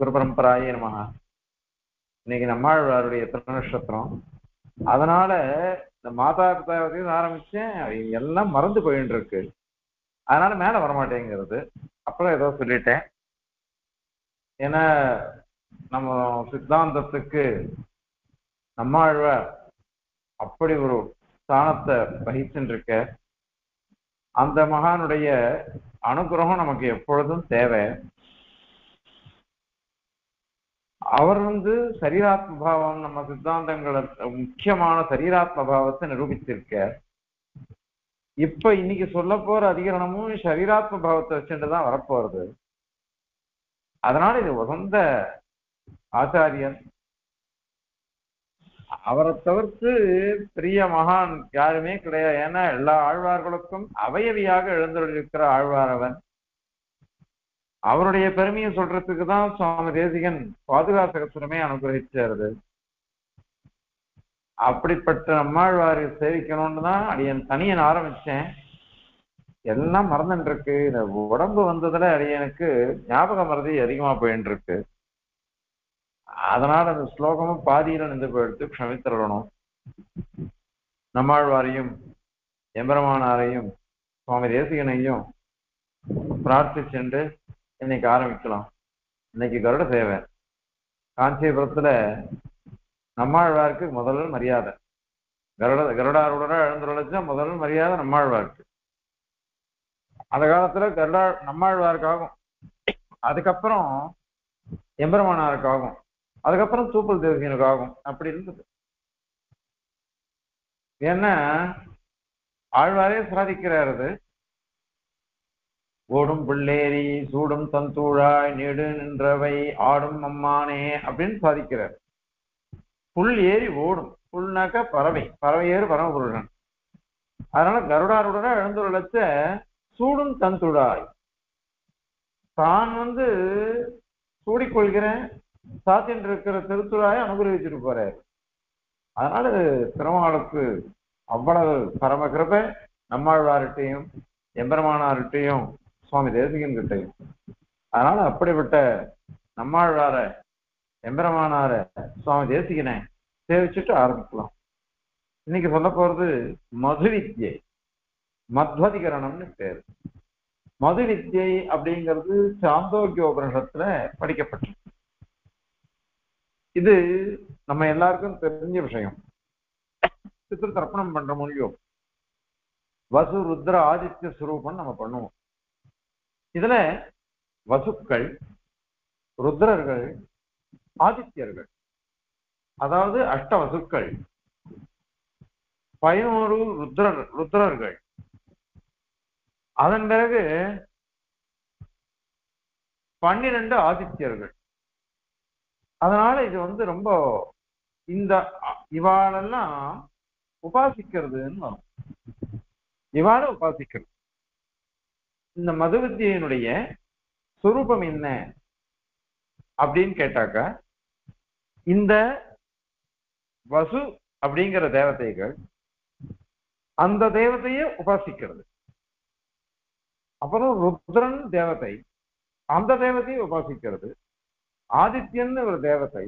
குருபரம்பராயே நமகா இன்னைக்கு நம்மாழ்வாருடைய திருநட்சத்திரம் அதனால இந்த மாதா பிதாவத்தையும் ஆரம்பிச்சேன். எல்லாம் மறந்து போயிட்டு இருக்கு அதனால மேல வரமாட்டேங்கிறது. அப்புறம் ஏதோ சொல்லிட்டேன். ஏன்னா நம்ம சித்தாந்தத்துக்கு நம்மாழ்வார் அப்படி ஒரு ஸ்தானத்தை வகிச்சுருக்க இருக்க அந்த மகானுடைய அனுகிரகம் நமக்கு எப்பொழுதும் தேவை. அவர் வந்து சரீராத்ம பாவம் நம்ம சித்தாந்தங்களை முக்கியமான சரீராத்ம பாவத்தை நிரூபித்திருக்க இப்ப இன்னைக்கு சொல்ல போற அதிகரணமும் சரீராத்ம பாவத்தை வச்சுட்டு தான் வரப்போறது. அதனால இது உகந்த ஆச்சாரியன் அவரை தவிர்த்து பெரிய மகான் யாருமே கிடையாது. ஏன்னா எல்லா ஆழ்வார்களுக்கும் அவயவியாக எழுந்திருக்கிற ஆழ்வார் அவன். அவருடைய பெருமையை சொல்றதுக்கு தான் சுவாமி தேசிகன் பாதுகாசகசுரமே அனுகிரகிச்சாரு. அப்படிப்பட்ட நம்மாழ்வாரை சேவிக்கணும்னு தான் அடியன் தனியன் ஆரம்பிச்சேன். எல்லாம் மறந்துட்டு இருக்கு இந்த உடம்பு வந்ததுல அடியனுக்கு ஞாபக மறதி அதிகமா போயிட்டு இருக்கு அதனால அந்த ஸ்லோகமும் பாதியில நின்று போயிடுத்து க்ஷமித்திரணும் நம்மாழ்வாரையும் எம்பெருமானாரையும் சுவாமி தேசிகனையும் பிரார்த்திச்சுண்டு இன்னைக்கு ஆரம்பிக்கலாம். இன்னைக்கு கருட சேவை. காஞ்சிபுரத்துல நம்மாழ்வாருக்கு முதல் மரியாதை. கருட கருடாருடனா எழுந்துள்ளச்சா முதல் மரியாதை நம்மாழ்வாருக்கு. அந்த காலத்துல கருடா நம்மாழ்வாருக்காகும். அதுக்கப்புறம் எம்பெருமானாருக்காகும். அதுக்கப்புறம் தூப்பல் தேசியனுக்காகும் அப்படி இருந்தது. ஏன்னா ஆழ்வாரே சாதிக்கிறாரு ஓடும் பிள்ளேரி சூடும் தந்தூழாய் நெடு நின்றவை ஆடும் அம்மானே அப்படின்னு சாதிக்கிறார். புல் ஏறி ஓடும். புல்னாக்க பறவை. பறவை ஏறு பரமபுருஷன் அதனால கருடாருடன் எழுந்துள்ளச்ச சூடும் தந்துழாய். தான் வந்து சூடிக்கொள்கிறேன் சாத்தின் இருக்கிற திருத்துழாயை அனுகிரகிச்சிட்டு போறாரு. அதனால திருமாவளுக்கு அவ்வளவு பரம கிருபை. நம்மாழ்வார்கிட்டையும் எம்பெருமானார்கிட்டையும் சுவாமி தேசிகன் கிட்டையும் அதனால அப்படிப்பட்ட நம்மாழ்வார எம்பெருமானார சுவாமி தேசிகனை சேவிச்சுட்டு ஆரம்பிக்கலாம். இன்னைக்கு சொல்ல போறது மது வித்யை மத்வதிகரணம்னு பேரு. மது வித்யை அப்படிங்கிறது சாந்தோக்கிய உபனிஷத்துல படிக்கப்பட்டிருக்கு இது நம்ம எல்லாருக்கும் தெரிஞ்ச விஷயம். பித்ரு தர்ப்பணம் பண்ற மொழியோ வசு ருத்ர ஆதித்ய சுரூபம் நம்ம பண்ணுவோம். இதுல வசுக்கள் ருத்ரர்கள் ஆதித்யர்கள். அதாவது அஷ்ட வசுக்கள். பதினோரு ருத்ரர் ருத்ரர்கள். அதன் பிறகு பன்னிரண்டு ஆதித்யர்கள். அதனால இது வந்து ரொம்ப இந்த இவாளெல்லாம் உபாசிக்கிறதுன்னு வரும். இவாள உபாசிக்கிறது. இந்த மது வித்தியினுடைய சுரூபம் என்ன அப்படின்னு கேட்டாக்க இந்த வசு அப்படிங்கிற தேவதைகள் அந்த தேவதைய உபாசிக்கிறது. அப்புறம் ருத்ரன் தேவதை அந்த தேவதையை உபாசிக்கிறது. ஆதித்யன் ஒரு தேவதை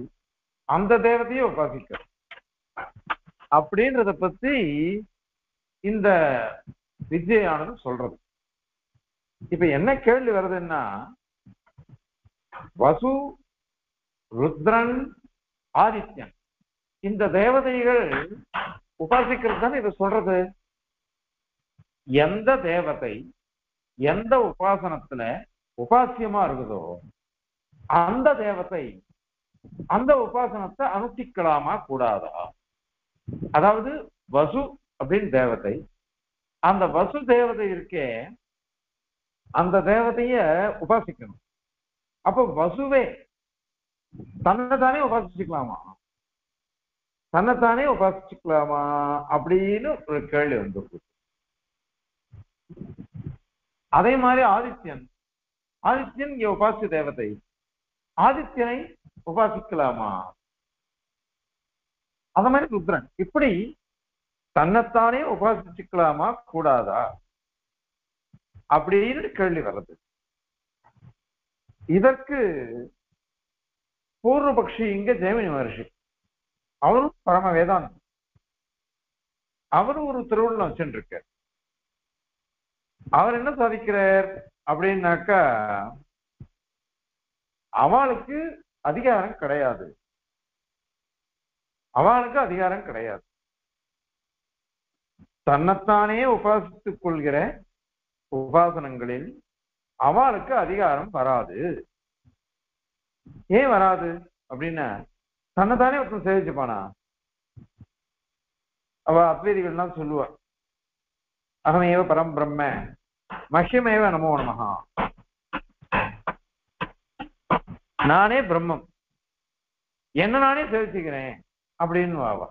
அந்த தேவதையை உபாசிக்கிறது. அப்படின்றத பத்தி இந்த வித்யானது சொல்றது. இப்ப என்ன கேள்வி வருதுன்னா வசு ருத்ரன் ஆதித்யன் இந்த தேவதைகள் உபாசிக்கிறது தானே இதை சொல்றது? எந்த தேவதை எந்த உபாசனத்துல உபாசியமா இருக்குதோ அந்த தேவதை அந்த உபாசனத்தை அனுஷ்டிக்கலாமா கூடாதா? அதாவது வசு அப்படின்னு தேவதை அந்த வசு தேவதை இருக்கே அந்த தேவதைய உபாசிக்கணும். அப்ப வசுவே தன்னைத்தானே உபாசிச்சுக்கலாமா? தன்னைத்தானே உபாசிச்சுக்கலாமா? அப்படின்னு ஒரு கேள்வி வந்து அதே மாதிரி ஆதித்யன். ஆதித்யன் இங்க உபாசிய தேவதை. ஆதித்யனை உபாசிக்கலாமா? அத மாதிரி ருத்ரன். இப்படி தன்னைத்தானே உபாசிச்சுக்கலாமா? கூடாதா? அப்படின்னு கேள்வி வர்றது. இதற்கு பூர்வபக்ஷி இங்க ஜெயமினி மகர்ஷி. அவரும் பரம வேதாந்தம் அவரும் ஒரு திருவள்ள வச்சுருக்கார் அவர் என்ன சாதிக்கிறார் அப்படின்னாக்கா அவளுக்கு அதிகாரம் கிடையாது. அவளுக்கு அதிகாரம் கிடையாது. தன்னைத்தானே உபாசித்துக் கொள்கிற உபாசனங்களில் அவளுக்கு அதிகாரம் வராது. ஏன் வராது? அப்படின்னா தன்னைத்தானே ஒருத்தன் சேவிச்சுப்பானா? அவ அத்வைதிகள்லாம் சொல்லுவா அகமேவ பரம் பிரம்ம மஹ்யமேவ நமோ நமகா நானே பிரம்மம். என்ன நானே சேவிச்சுக்கிறேன் அப்படின்னு வாவா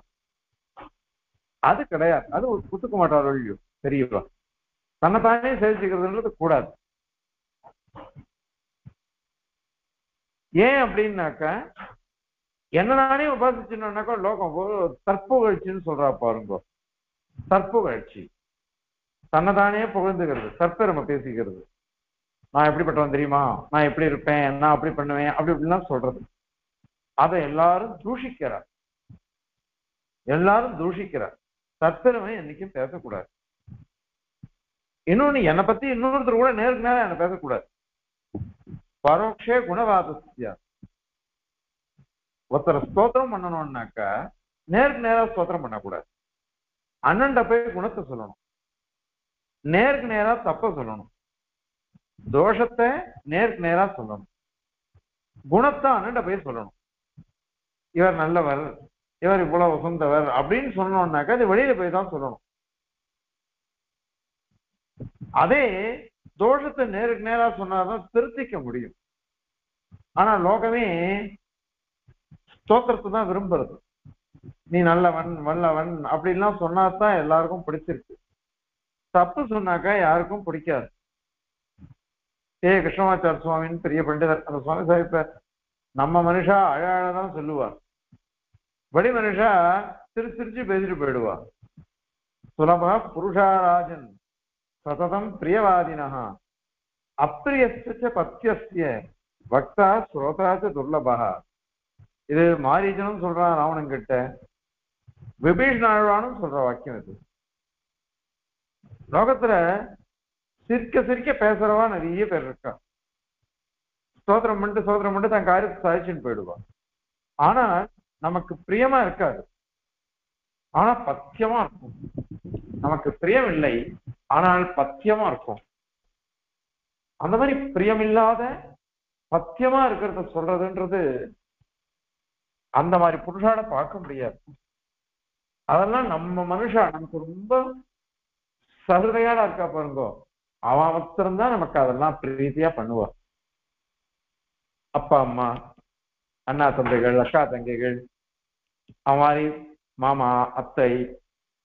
அது கிடையாது. அது ஒரு குத்துக்க மாட்டார் ஒழியோ தெரியவா தன்னைத்தானே சேவிச்சுக்கிறதுன்றது கூடாது. ஏன் அப்படின்னாக்கா என்ன நானே உபாசிச்சுனாக்கா லோகம் தற்புகழ்ச்சின்னு சொல்றா பாருங்க. தற்புகழ்ச்சி. தன்னைத்தானே புகழ்ந்துக்கிறது. தற்பெருமை பேசிக்கிறது. நான் எப்படிப்பட்டவன் தெரியுமா? நான் எப்படி இருப்பேன்? நான் அப்படி பண்ணுவேன்? அப்படி இப்படிலாம் சொல்றது. அதை எல்லாரும் தூஷிக்கிறார். எல்லாரும் தூஷிக்கிறார். தற்பெருமை என்னைக்கும் பேசக்கூடாது. இன்னொன்னு என்னை பத்தி இன்னொருத்தர் கூட நேருக்கு நேரம் என்ன பேசக்கூடாது. பரோட்சே குணவாதஸ்யா. ஒருத்தரை ஸ்தோத்திரம் பண்ணணும்னாக்கா நேருக்கு நேரா ஸ்தோத்திரம் பண்ணக்கூடாது. அண்ணன்ட போய் குணத்தை சொல்லணும். நேருக்கு நேரா தப்ப சொல்லணும். தோஷத்தை நேருக்கு நேரா சொல்லணும். குணத்தை அண்ணன்ட போய் சொல்லணும். இவர் நல்லவர் இவர் இவ்வளவு உசந்தவர் அப்படின்னு சொன்னோம்னாக்கா அது வெளியில போய் தான் சொல்லணும். அதே தோஷத்தை நேருக்கு நேரா சொன்னாதான் திருத்திக்க முடியும். ஆனா லோகமே ஸ்தோத்திரத்தை தான் விரும்புறது. நீ நல்லவன் வல்லவன் அப்படின்லாம் சொன்னாதான் எல்லாருக்கும் பிடிச்சிருக்கு. தப்பு சொன்னாக்கா யாருக்கும் பிடிக்காது. ஏ கிருஷ்ணமாச்சார சுவாமின்னு பெரிய பண்டிதர். அந்த சுவாமி சாஹிப்ப நம்ம மனுஷா அழகாதான் சொல்லுவார். வடி மனுஷா திரு திருச்சி பேசிட்டு போயிடுவா. சுலபா புருஷாராஜன். சததம் பிரியவாதினா. அப்பிரியஸ்ய பத்தியஸ்ய பக்தா ஸ்ரோதாச்ச துர்லபா. இது மாரீஜனும் சொல்றான் ராவணன் கிட்ட. விபீஷணாழ்வானும் சொல்ற வாக்கியம் இது. லோகத்துல சிரிக்க சிரிக்க பேசுறவா நிறைய பேர் இருக்கா. ஸ்தோத்திரம் பண்ணிட்டு ஸ்தோத்திரம் பண்ணிட்டு தன் காரியத்தை சாதிச்சுன்னு போயிடுவான் ஆனா நமக்கு பிரியமா இருக்காது. ஆனா பத்தியமா இருக்கும். நமக்கு பிரியம் இல்லை ஆனால் பத்தியமா இருக்கும். அந்த மாதிரி பிரியமில்லாத பத்தியமா இருக்கிறத சொல்றதுன்றது அந்த மாதிரி புருஷால பார்க்க முடியாது. அதெல்லாம் நம்ம மனுஷா நமக்கு ரொம்ப சருதையாடா இருக்கா பாருங்க. அவன் மாத்திரம்தான் நமக்கு அதெல்லாம் பிரீத்தியா பண்ணுவான் அப்பா அம்மா அண்ணா தந்தைகள் அக்கா தங்கைகள் அவன் மாதிரி மாமா அத்தை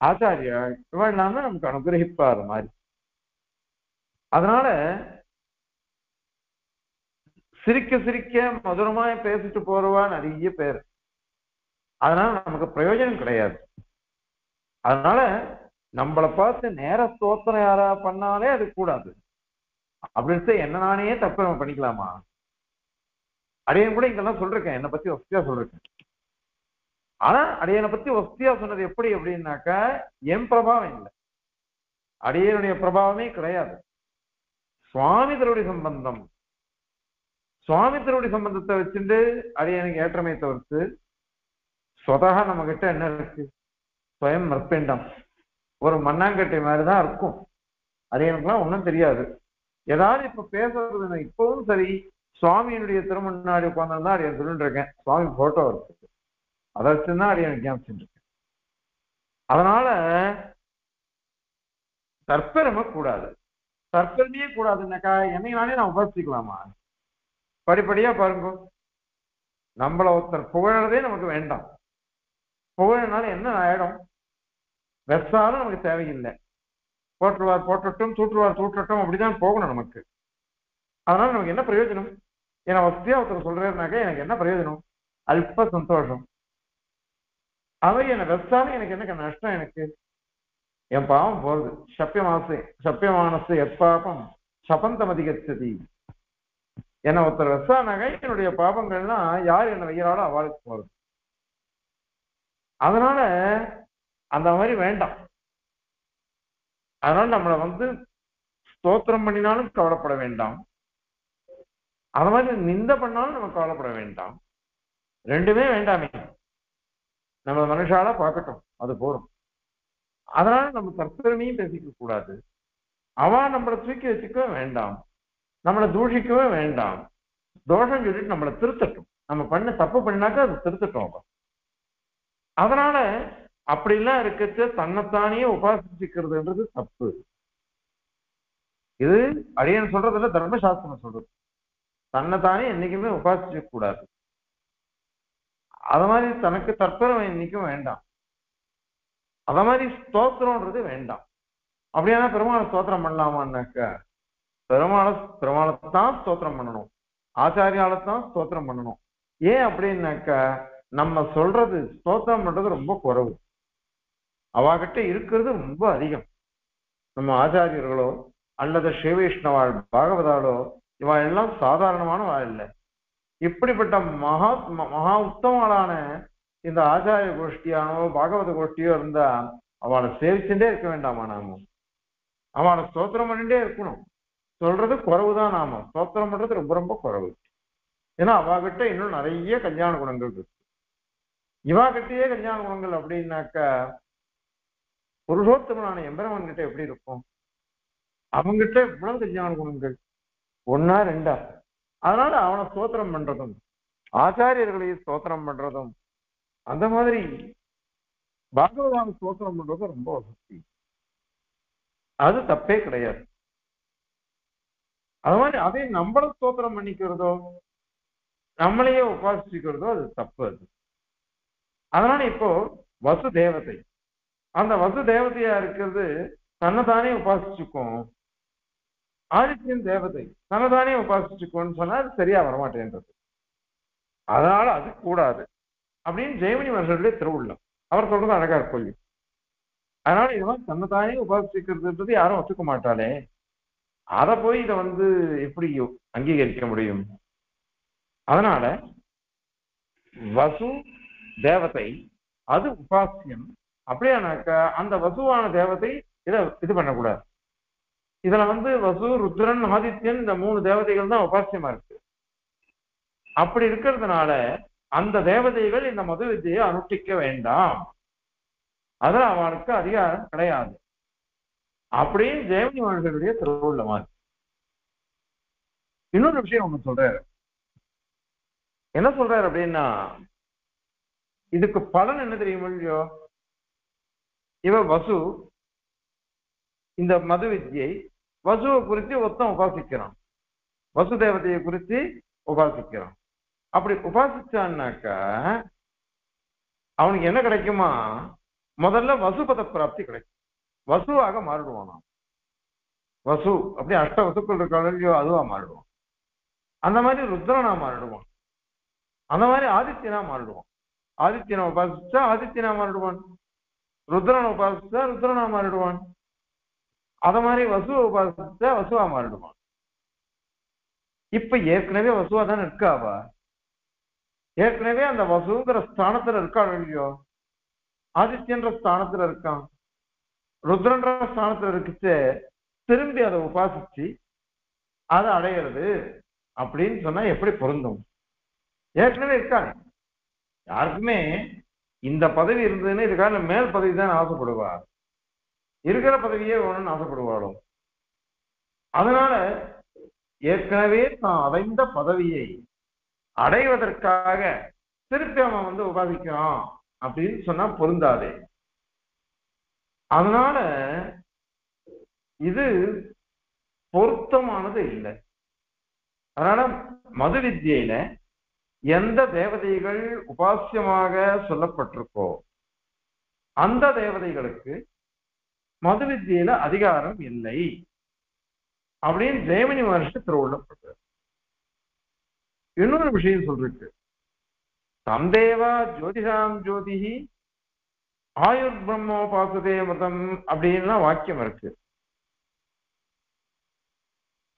ஆச்சாரியாள் இவெல்லாம் தான் நமக்கு அனுகிரகிப்பார் மாதிரி. அதனால சிரிக்க சிரிக்க மதுரமா பேசிட்டு போறவா நிறைய பேர். அதனால நமக்கு பிரயோஜனம் கிடையாது. அதனால நம்மளை பார்த்து நேர ஸ்தோத்திரம் யாரா பண்ணாலே அது கூடாது. அப்படின்னு என்ன நானே தப்பு நம்ம பண்ணிக்கலாமா? அடையன் கூட இங்கெல்லாம் சொல்றேன் என்னை பத்தி வசதியா சொல்றேன் ஆனா அடியனை பத்தி ஒஸ்தியா சொன்னது எப்படி அப்படின்னாக்கா என் பிரபாவம் இல்லை. அடியனுடைய பிரபாவமே கிடையாது. சுவாமி திருவடி சம்பந்தம். சுவாமி திருவடி சம்பந்தத்தை வச்சுட்டு அடியனுக்கு ஏற்றமே தவிர்த்து சொதகா நம்ம கிட்ட என்ன இருக்கு? சுயம் மற்பெண்டம் ஒரு மண்ணாங்கட்டை மாதிரிதான் இருக்கும். அது எனக்குலாம் ஒன்றும் தெரியாது. ஏதாவது இப்ப பேசுறது இப்பவும் சரி சுவாமியினுடைய திருமணாடி உட்காந்துருந்தா அடியன் சொல்லிட்டு இருக்கேன். சுவாமி போட்டோ இருக்கு. அதை வச்சுதான் அடியான ஞாபகம் அதனால தற்பெருமை கூடாது. தற்பெருமையே கூடாதுன்னாக்கா என்னை நான் உபாசிக்கலாமா படிப்படியா பாருங்க. நம்மள ஒருத்தர் புகழறதே நமக்கு வேண்டாம். புகழனால என்ன ஆயிடும்? வெசாலும் நமக்கு தேவையில்லை. போற்றுவார் போற்றட்டும் தூற்றுவார் தூற்றட்டும் அப்படிதான் போகணும் நமக்கு. அதனால நமக்கு என்ன பிரயோஜனம்? ஏன்னா வசதியா ஒருத்தர் சொல்றாருனாக்க எனக்கு என்ன பிரயோஜனம்? அல்ப சந்தோஷம். அவை என்ன வெசாலும் எனக்கு என்ன நஷ்டம் எனக்கு? என் பாவம் போறது. சப்பியமாசு சப்பியமானசு எப்பாபம் சபந்தம் அதிகச்சதி என்ன ஒருத்தர் வெசானாக என்னுடைய பாபங்கள்லாம் யார் என்ன வைக்கிறாளோ அவளுக்கு போறது? அதனால அந்த மாதிரி வேண்டாம். அதனால நம்மளை வந்து ஸ்தோத்திரம் பண்ணினாலும் கவலைப்பட வேண்டாம். அது மாதிரி நிந்த பண்ணாலும் நம்ம கவலைப்பட வேண்டாம். ரெண்டுமே வேண்டாமே. நம்ம மனுஷால பார்க்கட்டும். அது போறோம் அதனால நம்ம தற்பெருமையும் பேசிக்க கூடாது. அவ நம்மளை தூக்கி வச்சுக்கவே வேண்டாம். நம்மளை தூஷிக்கவே வேண்டாம். தோஷம் சொல்லிட்டு நம்மளை திருத்தட்டும். நம்ம பண்ண தப்பு பண்ணாக்கா அது திருத்தட்டும் அவ. அதனால அப்படிலாம் இருக்கிறது தன்னைத்தானே உபாசிச்சுக்கிறதுன்றது தப்பு. இது அடியன் சொல்றதுல தர்மசாஸ்திரம் சொல்றது. தன்னைத்தானே என்னைக்குமே உபாசிக்க கூடாது. அத மாதிரி தனக்கு தற்பரம் இன்னைக்கும் வேண்டாம். அத மாதிரி ஸ்தோத்திரம்ன்றது வேண்டாம். அப்படியானா பெருமாளை ஸ்தோத்திரம் பண்ணலாமான்னாக்க பெருமாளை தான் ஸ்தோத்திரம் பண்ணணும். ஆச்சாரியாலத்தான் ஸ்தோத்திரம் பண்ணணும். ஏன் அப்படின்னாக்க நம்ம சொல்றது ஸ்தோத்திரம் பண்றது ரொம்ப குறவு. அவாகிட்ட இருக்கிறது ரொம்ப அதிகம். நம்ம ஆச்சாரியர்களோ அல்லது ஸ்ரீவைஷ்ணவாள் பாகவதாலோ இவா எல்லாம் சாதாரணமான வாழ் இல்லை. இப்படிப்பட்ட மகா மகா உத்தமங்களான இந்த ஆச்சாரிய கோஷ்டியானோ பாகவத கோஷ்டியோ இருந்தா அவளை சேவிச்சுட்டே இருக்க வேண்டாமா நாம? அவளை ஸ்தோத்திரம் பண்ணிட்டே இருக்கணும். சொல்றது குறைவுதான் நாம. ஸ்தோத்திரம் பண்றது ரொம்ப ரொம்ப குறைவு. ஏன்னா அவாகிட்ட இன்னும் நிறைய கல்யாண குணங்கள் இருக்கு. இவா கிட்டயே கல்யாண குணங்கள் அப்படின்னாக்கா புருஷோத்தமனான எம்பரவன் கிட்ட எப்படி இருக்கும்? அவங்கிட்ட இவ்வளவு கல்யாண குணங்கள். ஒன்னா ரெண்டா? அதனால அவனை ஸ்தோத்திரம் பண்றதும் ஆச்சாரியர்களையும் ஸ்தோத்திரம் பண்றதும் அந்த மாதிரி பாகவதான ஸ்தோத்திரம் பண்றதும் ரொம்ப வசதி அது தப்பே கிடையாது. அது மாதிரி அதே நம்மள ஸ்தோத்திரம் பண்ணிக்கிறதோ நம்மளையே உபாசிக்கிறதோ அது தப்பு அது. அதனால இப்போ வசு தேவதை அந்த வசு தேவதையா இருக்கிறது தன்னைதானே உபாசிச்சுக்கும். ஆதித்யன் தேவதை தனதானே உபாசிச்சுக்கோன்னு சொன்னா அது சரியா வரமாட்டேன்றது. அதனால அது கூடாது. அப்படின்னு ஜெயமணி மனுஷருடைய திருவுள்ளம். அவர் சொல்றது அழகா கொள்ளி அதனால இதெல்லாம் தன்னைத்தானே உபாசிக்கிறதுன்றது யாரும் ஒத்துக்க மாட்டாளே. அதை போய் இதை வந்து எப்படி அங்கீகரிக்க முடியும்? அதனால வசு தேவதை அது உபாசியம். அப்படியானாக்கா அந்த வசுவான தேவதை இதை இது பண்ணக்கூடாது. இதுல வந்து வசு ருத்ரன் ஆதித்யன் இந்த மூணு தேவதைகள் தான் உபாசியமா இருக்கு. அப்படி இருக்கிறதுனால அந்த தேவதைகள் இந்த மது வித்தியை அனுஷ்டிக்க வேண்டாம். அதுல அவனுக்கு அதிகாரம் கிடையாது. அப்படின்னு ஜெயமணி மனிதர்களுடைய திருவுள்ளமா இருக்கு இன்னொரு விஷயம் ஒண்ணு சொல்றாரு. என்ன சொல்றாரு அப்படின்னா இதுக்கு பலன் என்ன தெரியுமோ இல்லையோ? இவ வசு இந்த மது வித்தியை வசுவை குறித்து ஒத்தம் உபாசிக்கிறான் வசு தேவதையை குறித்து உபாசிக்கிறான் அப்படி உபாசிச்சான்னாக்கா அவனுக்கு என்ன கிடைக்குமா? முதல்ல வசுபத பிராப்தி கிடைக்கும். வசுவாக மாறிடுவான் வசு அப்படி அஷ்ட வசுக்கள் இருக்காளோ அதுவா மாறிடுவான். அந்த மாதிரி ருத்ரனா மாறிடுவான். அந்த மாதிரி ஆதித்யனா மாறிடுவான். ஆதித்யனை உபாசிச்சா ஆதித்யனா மாறிடுவான். ருத்ரனை உபாசிச்சா ருத்ரனா மாறிடுவான். அத மாதிரி வசுவை உபாசிச்சா வசுவா மாறிடுமா? இப்ப ஏற்கனவே வசுவா தானே இருக்காவா ஏற்கனவே அந்த வசுங்கிற ஸ்தானத்துல இருக்காள் இல்லையோ? ஆதித்யன்ற ஸ்தானத்துல இருக்கான் ருத்ரன்ற ஸ்தானத்துல இருக்குச்சு திரும்பி அதை உபாசிச்சு அதை அடையிறது அப்படின்னு சொன்னா எப்படி பொருந்தும்? ஏற்கனவே இருக்காங்க யாருக்குமே இந்த பதவி இருந்ததுன்னு இதுக்கான மேல் பதவி தான் ஆசைப்படுவா. இருக்கிற பதவியே வேணும்னு ஆசைப்படுவாளோ? அதனால ஏற்கனவே தான் அடைந்த பதவியை அடைவதற்காக திருப்பி அவன் வந்து உபாதிக்கிறான் அப்படின்னு சொன்னா பொருந்தாதே. அதனால இது பொருத்தமானது இல்லை. அதனால மது வித்தியில எந்த தேவதைகள் உபாசியமாக சொல்லப்பட்டிருக்கோ அந்த தேவதைகளுக்கு மது வித்தியில அதிகாரம் இல்லை. அப்படின்னு ஜெயமணி மகர்ஷி திருவுள்ளப்படுறார் இன்னொரு விஷயம் சொல்றது தந்தேவா ஜோதிஷாம் ஜோதிஹி ஆயுர் பிரம்மோபாசதே மதம் அப்படின்லாம் வாக்கியம் இருக்கு.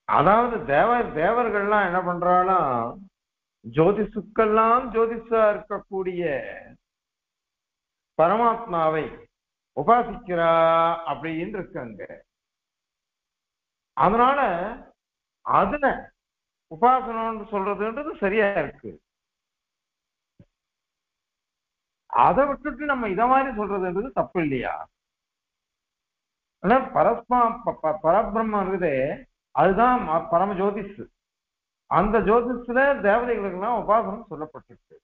அதாவது தேவ தேவர்கள்லாம் என்ன பண்றாலும் ஜோதிஷுக்கெல்லாம் ஜோதிஷா இருக்கக்கூடிய பரமாத்மாவை உபாசிக்கிறா அப்படின்னு இருக்கு அங்க. அதனால அதுல உபாசனம்னு சொல்றதுன்றது சரியா இருக்கு. அதை விட்டுட்டு நம்ம இத மாதிரி சொல்றதுன்றது தப்பு இல்லையா? ஆனா பரஸ்மா ப- ப- பரபிரம்மம் இருக்குதே. அதுதான் பரம ஜோதிஷ். அந்த ஜோதிஷத்துல தேவதைகளுக்கெல்லாம் உபாசனம் சொல்லப்பட்டிருக்கு.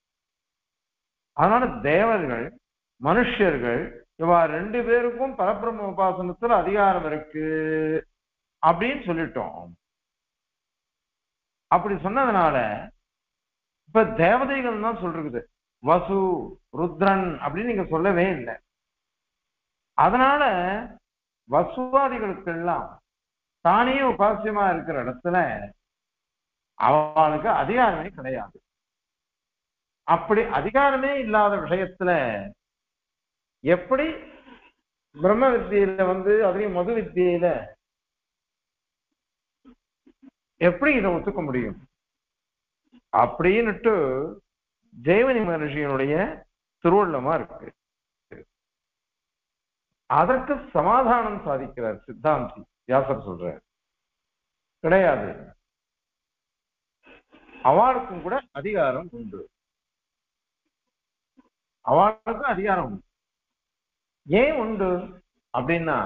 அதனால தேவர்கள் மனுஷர்கள் இவா ரெண்டு பேருக்கும் பரபிரம்ம உபாசனத்துல அதிகாரம் இருக்கு அப்படின்னு சொல்லிட்டோம். அப்படி சொன்னதுனால இப்ப தேவதைகள் தான் சொல்றது. வசு ருத்ரன் அப்படின்னு நீங்க சொல்லவே இல்லை. அதனால வசுவாதிகளுக்கெல்லாம் தானே உபாசியமா இருக்கிற இடத்துல அவளுக்கு அதிகாரமே கிடையாது. அப்படி அதிகாரமே இல்லாத விஷயத்துல எப்படி பிரம்ம வித்தியில வந்து அதுலயும் மது வித்தியில எப்படி இதை ஒத்துக்க முடியும்? அப்படின்னுட்டு ஜெயவனி மகர்ஷியனுடைய திருவள்ளமா இருக்கு. அதற்கு சமாதானம் சாதிக்கிறார் சித்தாந்தி வியாசர் சொல்றார். கிடையாது. அவளுக்கும் கூட அதிகாரம் உண்டு. அவளுக்கும் அதிகாரம் உண்டு. ஏன் உண்டு அப்படின்னா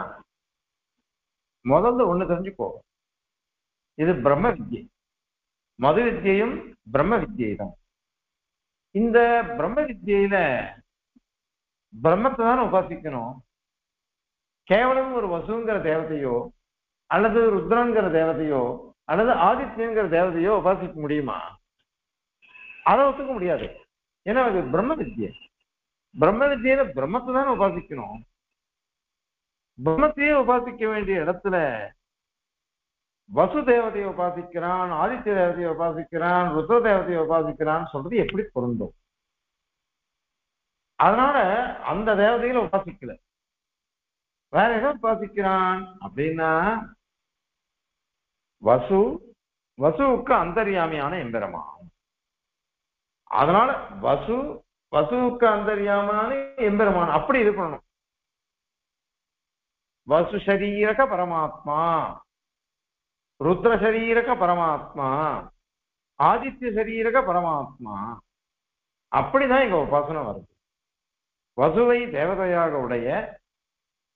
முதல்ல ஒண்ணு தெரிஞ்சுக்கோ. இது பிரம்ம வித்யை. மது வித்யையும் பிரம்ம வித்யை தான் இந்த பிரம்ம வித்யில பிரம்மத்தை தானே உபாசிக்கணும்? கேவலம் ஒரு வசுங்கிற தேவதையோ அல்லது ருத்ரங்கிற தேவதையோ அல்லது ஆதித்யங்கிற தேவதையோ உபாசிக்க முடியுமா? அதை ஒத்துக்க முடியாது. ஏன்னா அது பிரம்ம வித்யை. பிரம்ம வித்தியில பிரம்மத்தை தானே உபாசிக்கணும். பிரம்மத்தையே உபாசிக்க வேண்டிய இடத்துல வசு தேவதையை உபாசிக்கிறான் ஆதித்ய தேவதையை உபாசிக்கிறான் ருத்ர தேவதையை உபாசிக்கிறான் சொல்றது எப்படி பொருந்தும்? அதனால அந்த தேவதையில உபாசிக்கல. வேற எதை உபாசிக்கிறான் அப்படின்னா வசு வசுவுக்கு அந்தர்யாமியான எம்பெருமான். அதனால வசு வசுவுக்கு அந்தர்யாமான எம்பெருமான் அப்படி இது பண்ணணும். வசு சரீரக பரமாத்மா ருத்ர சரீரக பரமாத்மா ஆதித்ய சரீரக பரமாத்மா. அப்படிதான் இங்க உபாசனை வருது. வசுவை தேவதையாக உடைய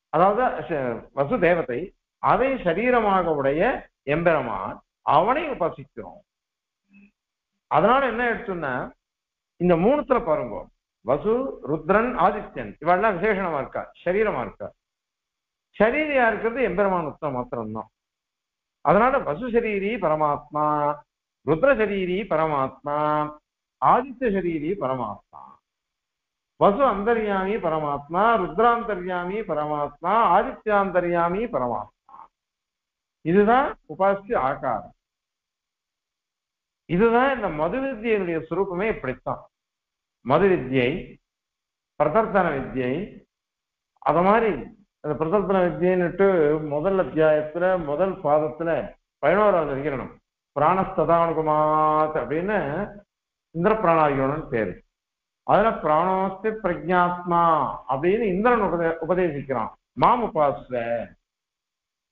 அதாவது ச- வசு தேவதை அதை சரீரமாக உடைய எம்பெருமான் அவனை உபாசிக்கிறோம். அதனால என்ன எடுத்துன்னா இந்த மூணுத்துல பாருங்க. வசு ருத்ரன் ஆதித்யன். இவெல்லாம் விசேஷணமா இருக்கா? சரீரமா இருக்கா? சரீரியா இருக்கிறது எம்பெருமான் உத்தம் மாத்திரம்தான். அதனால வசு சரீரி பரமாத்மா ருத்ர சரீரி பரமாத்மா ஆதித்ய சரீரி பரமாத்மா. வசு அந்தர்யாமி பரமாத்மா ருத்ராந்தர்யாமி பரமாத்மா ஆதித்யாந்தர்யாமி பரமாத்மா. இதுதான் உபாசி ஆகாரம். இதுதான் இந்த மது வித்தியனுடைய சுரூபமே இப்படித்தான். மது வித்யை பிரதர்த்தன வித்யை அத மாதிரி அந்த பிரதர்த்தன வித்தியன்னுட்டு முதல் அத்தியாயத்துல முதல் பாதத்துல பதினோராவது அதிகரணம். பிராணஸ்ததானுகுமாத் அப்படின்னு இந்திர பிராணாயோகம்னு பேரு. அதுல பிராணோஸ்தி பிரஜாத்மா அப்படின்னு இந்திரன் உபதே உபதேசிக்கிறான். மாம் உபாச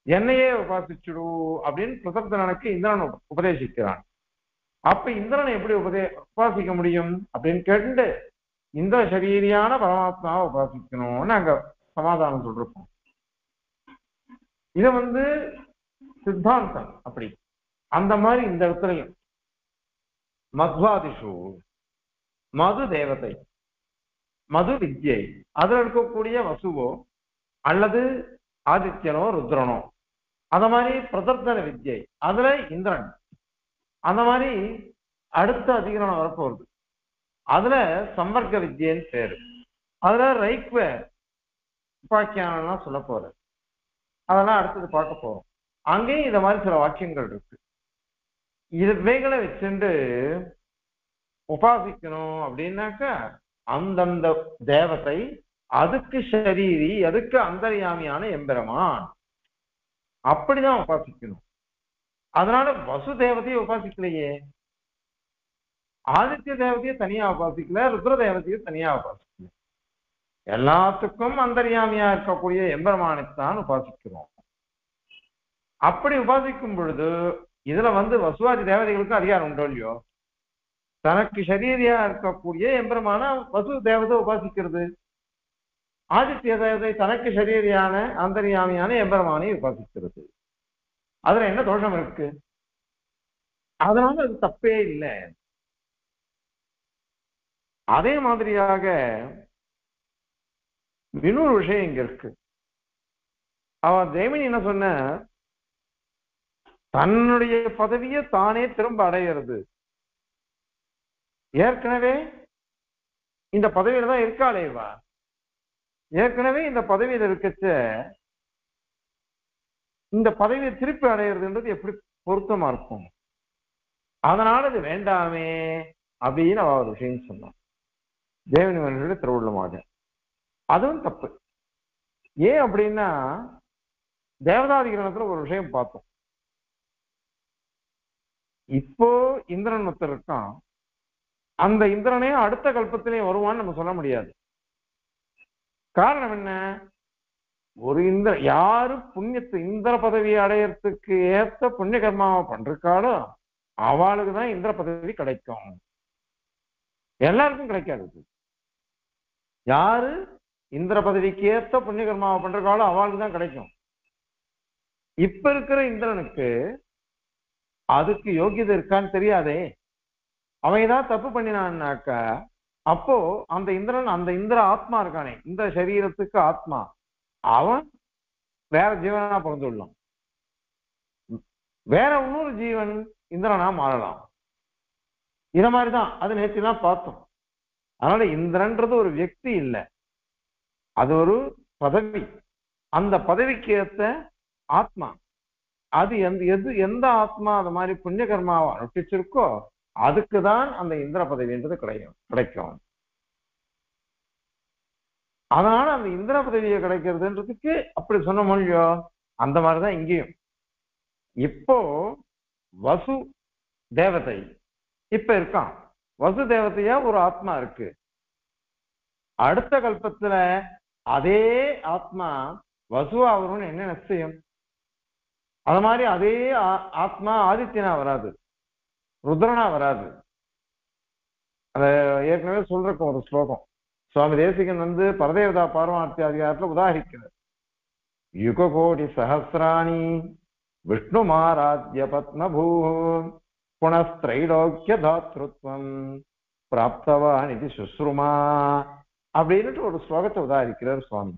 என்னையே உபாசிச்சுடு அப்படின்னு பிரதர்த்தனனுக்கு இந்திரன் உபதேசிக்கிறான். அப்ப இந்திரனை எப்படி உபதே உபாசிக்க முடியும்? அப்படின்னு கேட்டு இந்திர சரீரியான பரமாத்மாவை உபாசிக்கணும்னு அங்க சமாதானம் சொல்லிருப்போம் இது வந்து சித்தாந்தம் அப்படி. அந்த மாதிரி இந்த இடத்துலையும். மத்வாதிஷு மது தேவதை மது வித்யை. அதுல இருக்கக்கூடிய வசுவோ அல்லது ஆதித்யனோ ருத்ரனோ. அத மாதிரி பிரதர்த்தன வித்யை. அதுல இந்திரன். அந்த மாதிரி அடுத்த அதிகரணம் வரப்போகுது அதுல சம்பர்க்க வித்தியன்னு பேரு. அதுல ரைக்வ உபாக்கியானம்லாம் சொல்ல போற அதெல்லாம் அடுத்தது பார்க்க போறோம். அங்கேயும் இந்த மாதிரி சில வாக்கியங்கள் இருக்கு. இவைகளை வச்சுட்டு உபாசிக்கணும் அப்படின்னாக்கா அந்தந்த தேவத்தை அதுக்கு சரீரி அதுக்கு அந்தர்யாமியான எம்பெருமான். அப்படிதான் உபாசிக்கணும். அதனால வசு தேவதையை உபாசிக்கலையே. ஆதித்ய தேவதையை தனியா உபாசிக்கல ருத்ர தேவதையை தனியா உபாசிக்கல. எல்லாத்துக்கும் அந்தர்யாமியா இருக்கக்கூடிய எம்பெருமானைத்தான் உபாசிக்கிறோம். அப்படி உபாசிக்கும் பொழுது இதுல வந்து வசுவாதி தேவதைகளுக்கு அதிகாரம் உண்டோ இல்லையோ? தனக்கு சரீரியா இருக்கக்கூடிய எம்பெருமான வசு தேவதை உபாசிக்கிறது. ஆதித்ய தேவதை தனக்கு சரீரியான அந்தர்யாமியான எம்பெருமானை உபாசிக்கிறது. அதுல என்ன தோஷம் இருக்கு? அதனால அது தப்பே இல்லை. அதே மாதிரியாக இன்னொரு விஷயம் இங்க இருக்கு. அவன் தேவனி என்ன சொன்ன? தன்னுடைய பதவியை தானே திரும்ப அடையிறது. ஏற்கனவே இந்த பதவியில தான் இருக்காளேவா? ஏற்கனவே இந்த பதவியில இருக்கச்ச இந்த பதவியை திருப்பி அடையிறதுன்றது எப்படி பொருத்தமா இருக்கும்? அதனால இது வேண்டாமே அப்படின்னு அவ ஒரு விஷயம் சொன்னான். தேவனி மனுஷனுடைய திருவுள்ளமாக அதுவும் தப்பு. ஏன் அப்படின்னா தேவதாதிகரணத்துல ஒரு விஷயம் பார்த்தோம். இப்போ இந்திரன் ஒருத்தர் இருக்கான். அந்த இந்திரனே அடுத்த கல்பத்திலே வருவான்னு நம்ம சொல்ல முடியாது. காரணம் என்ன? ஒரு இந்த யாரு புண்ணியத்தை இந்திர பதவியை அடையறதுக்கு ஏத்த புண்ணிய கர்மாவை பண்றாளோ அவளுக்கு தான் இந்திர பதவி கிடைக்கும். எல்லாருக்கும் கிடைக்காது யாரு இந்திர பதவிக்கு ஏத்த புண்ணிய கர்மாவை பண்றாளோ அவளுக்கு தான் கிடைக்கும். இப்ப இருக்கிற இந்திரனுக்கு அதுக்கு யோகியதை இருக்கான்னு தெரியாதே. அவன் ஏதாவது தப்பு பண்ணினான்னாக்கா அப்போ அந்த இந்திரன் அந்த இந்திர ஆத்மா இருக்கானே இந்த சரீரத்துக்கு ஆத்மா. அவன் வேற ஜீவனா பிறந்துள்ளான் வேற இன்னொரு ஜீவன் இந்திரனா மாறலாம். இத மாதிரிதான். அது நேற்று தான் பார்த்தோம். அதனால இந்திரன்றது ஒரு வியக்தி இல்லை. அது ஒரு பதவி. அந்த பதவிக்கு ஏத்த ஆத்மா. அது எந்த எது எந்த ஆத்மா அது மாதிரி புண்ணிய கர்மாவை அனுஷ்டிச்சிருக்கோ அதுக்கு தான் அந்த இந்திர பதவின்றது கிடைக்கும் கிடைக்கும். அதனால அந்த இந்திர பதவியை கிடைக்கிறதுன்றதுக்கு அப்படி சொன்ன மொழியோ அந்த மாதிரிதான் இங்கேயும். இப்போ வசு தேவதை இப்ப இருக்கான். வசு தேவதையா ஒரு ஆத்மா இருக்கு. அடுத்த கல்பத்துல அதே ஆத்மா வசுவா வரும்னு என்ன நிச்சயம்? அது மாதிரி அதே ஆ- ஆத்மா ஆதித்யனா வராது. ருத்ரனா வராது. அத ஏற்கனவே சொல்றக்கும் ஒரு ஸ்லோகம். சுவாமி தேசிகன் வந்து பரதேவதா பாரமார்த்தி அதிகாரத்துல உதாரிக்கிறார் யுக கோடி சகசிராணி விஷ்ணு விஷ்ணுமாராத்ய பத்மபூ புனஸ்திரைலோக்கிய தாத்ருத்வம் பிராப்தவான் இது சுஸ்ருமா அப்படின்னுட்டு ஒரு ஸ்லோகத்தை உதாரிக்கிறார் சுவாமி.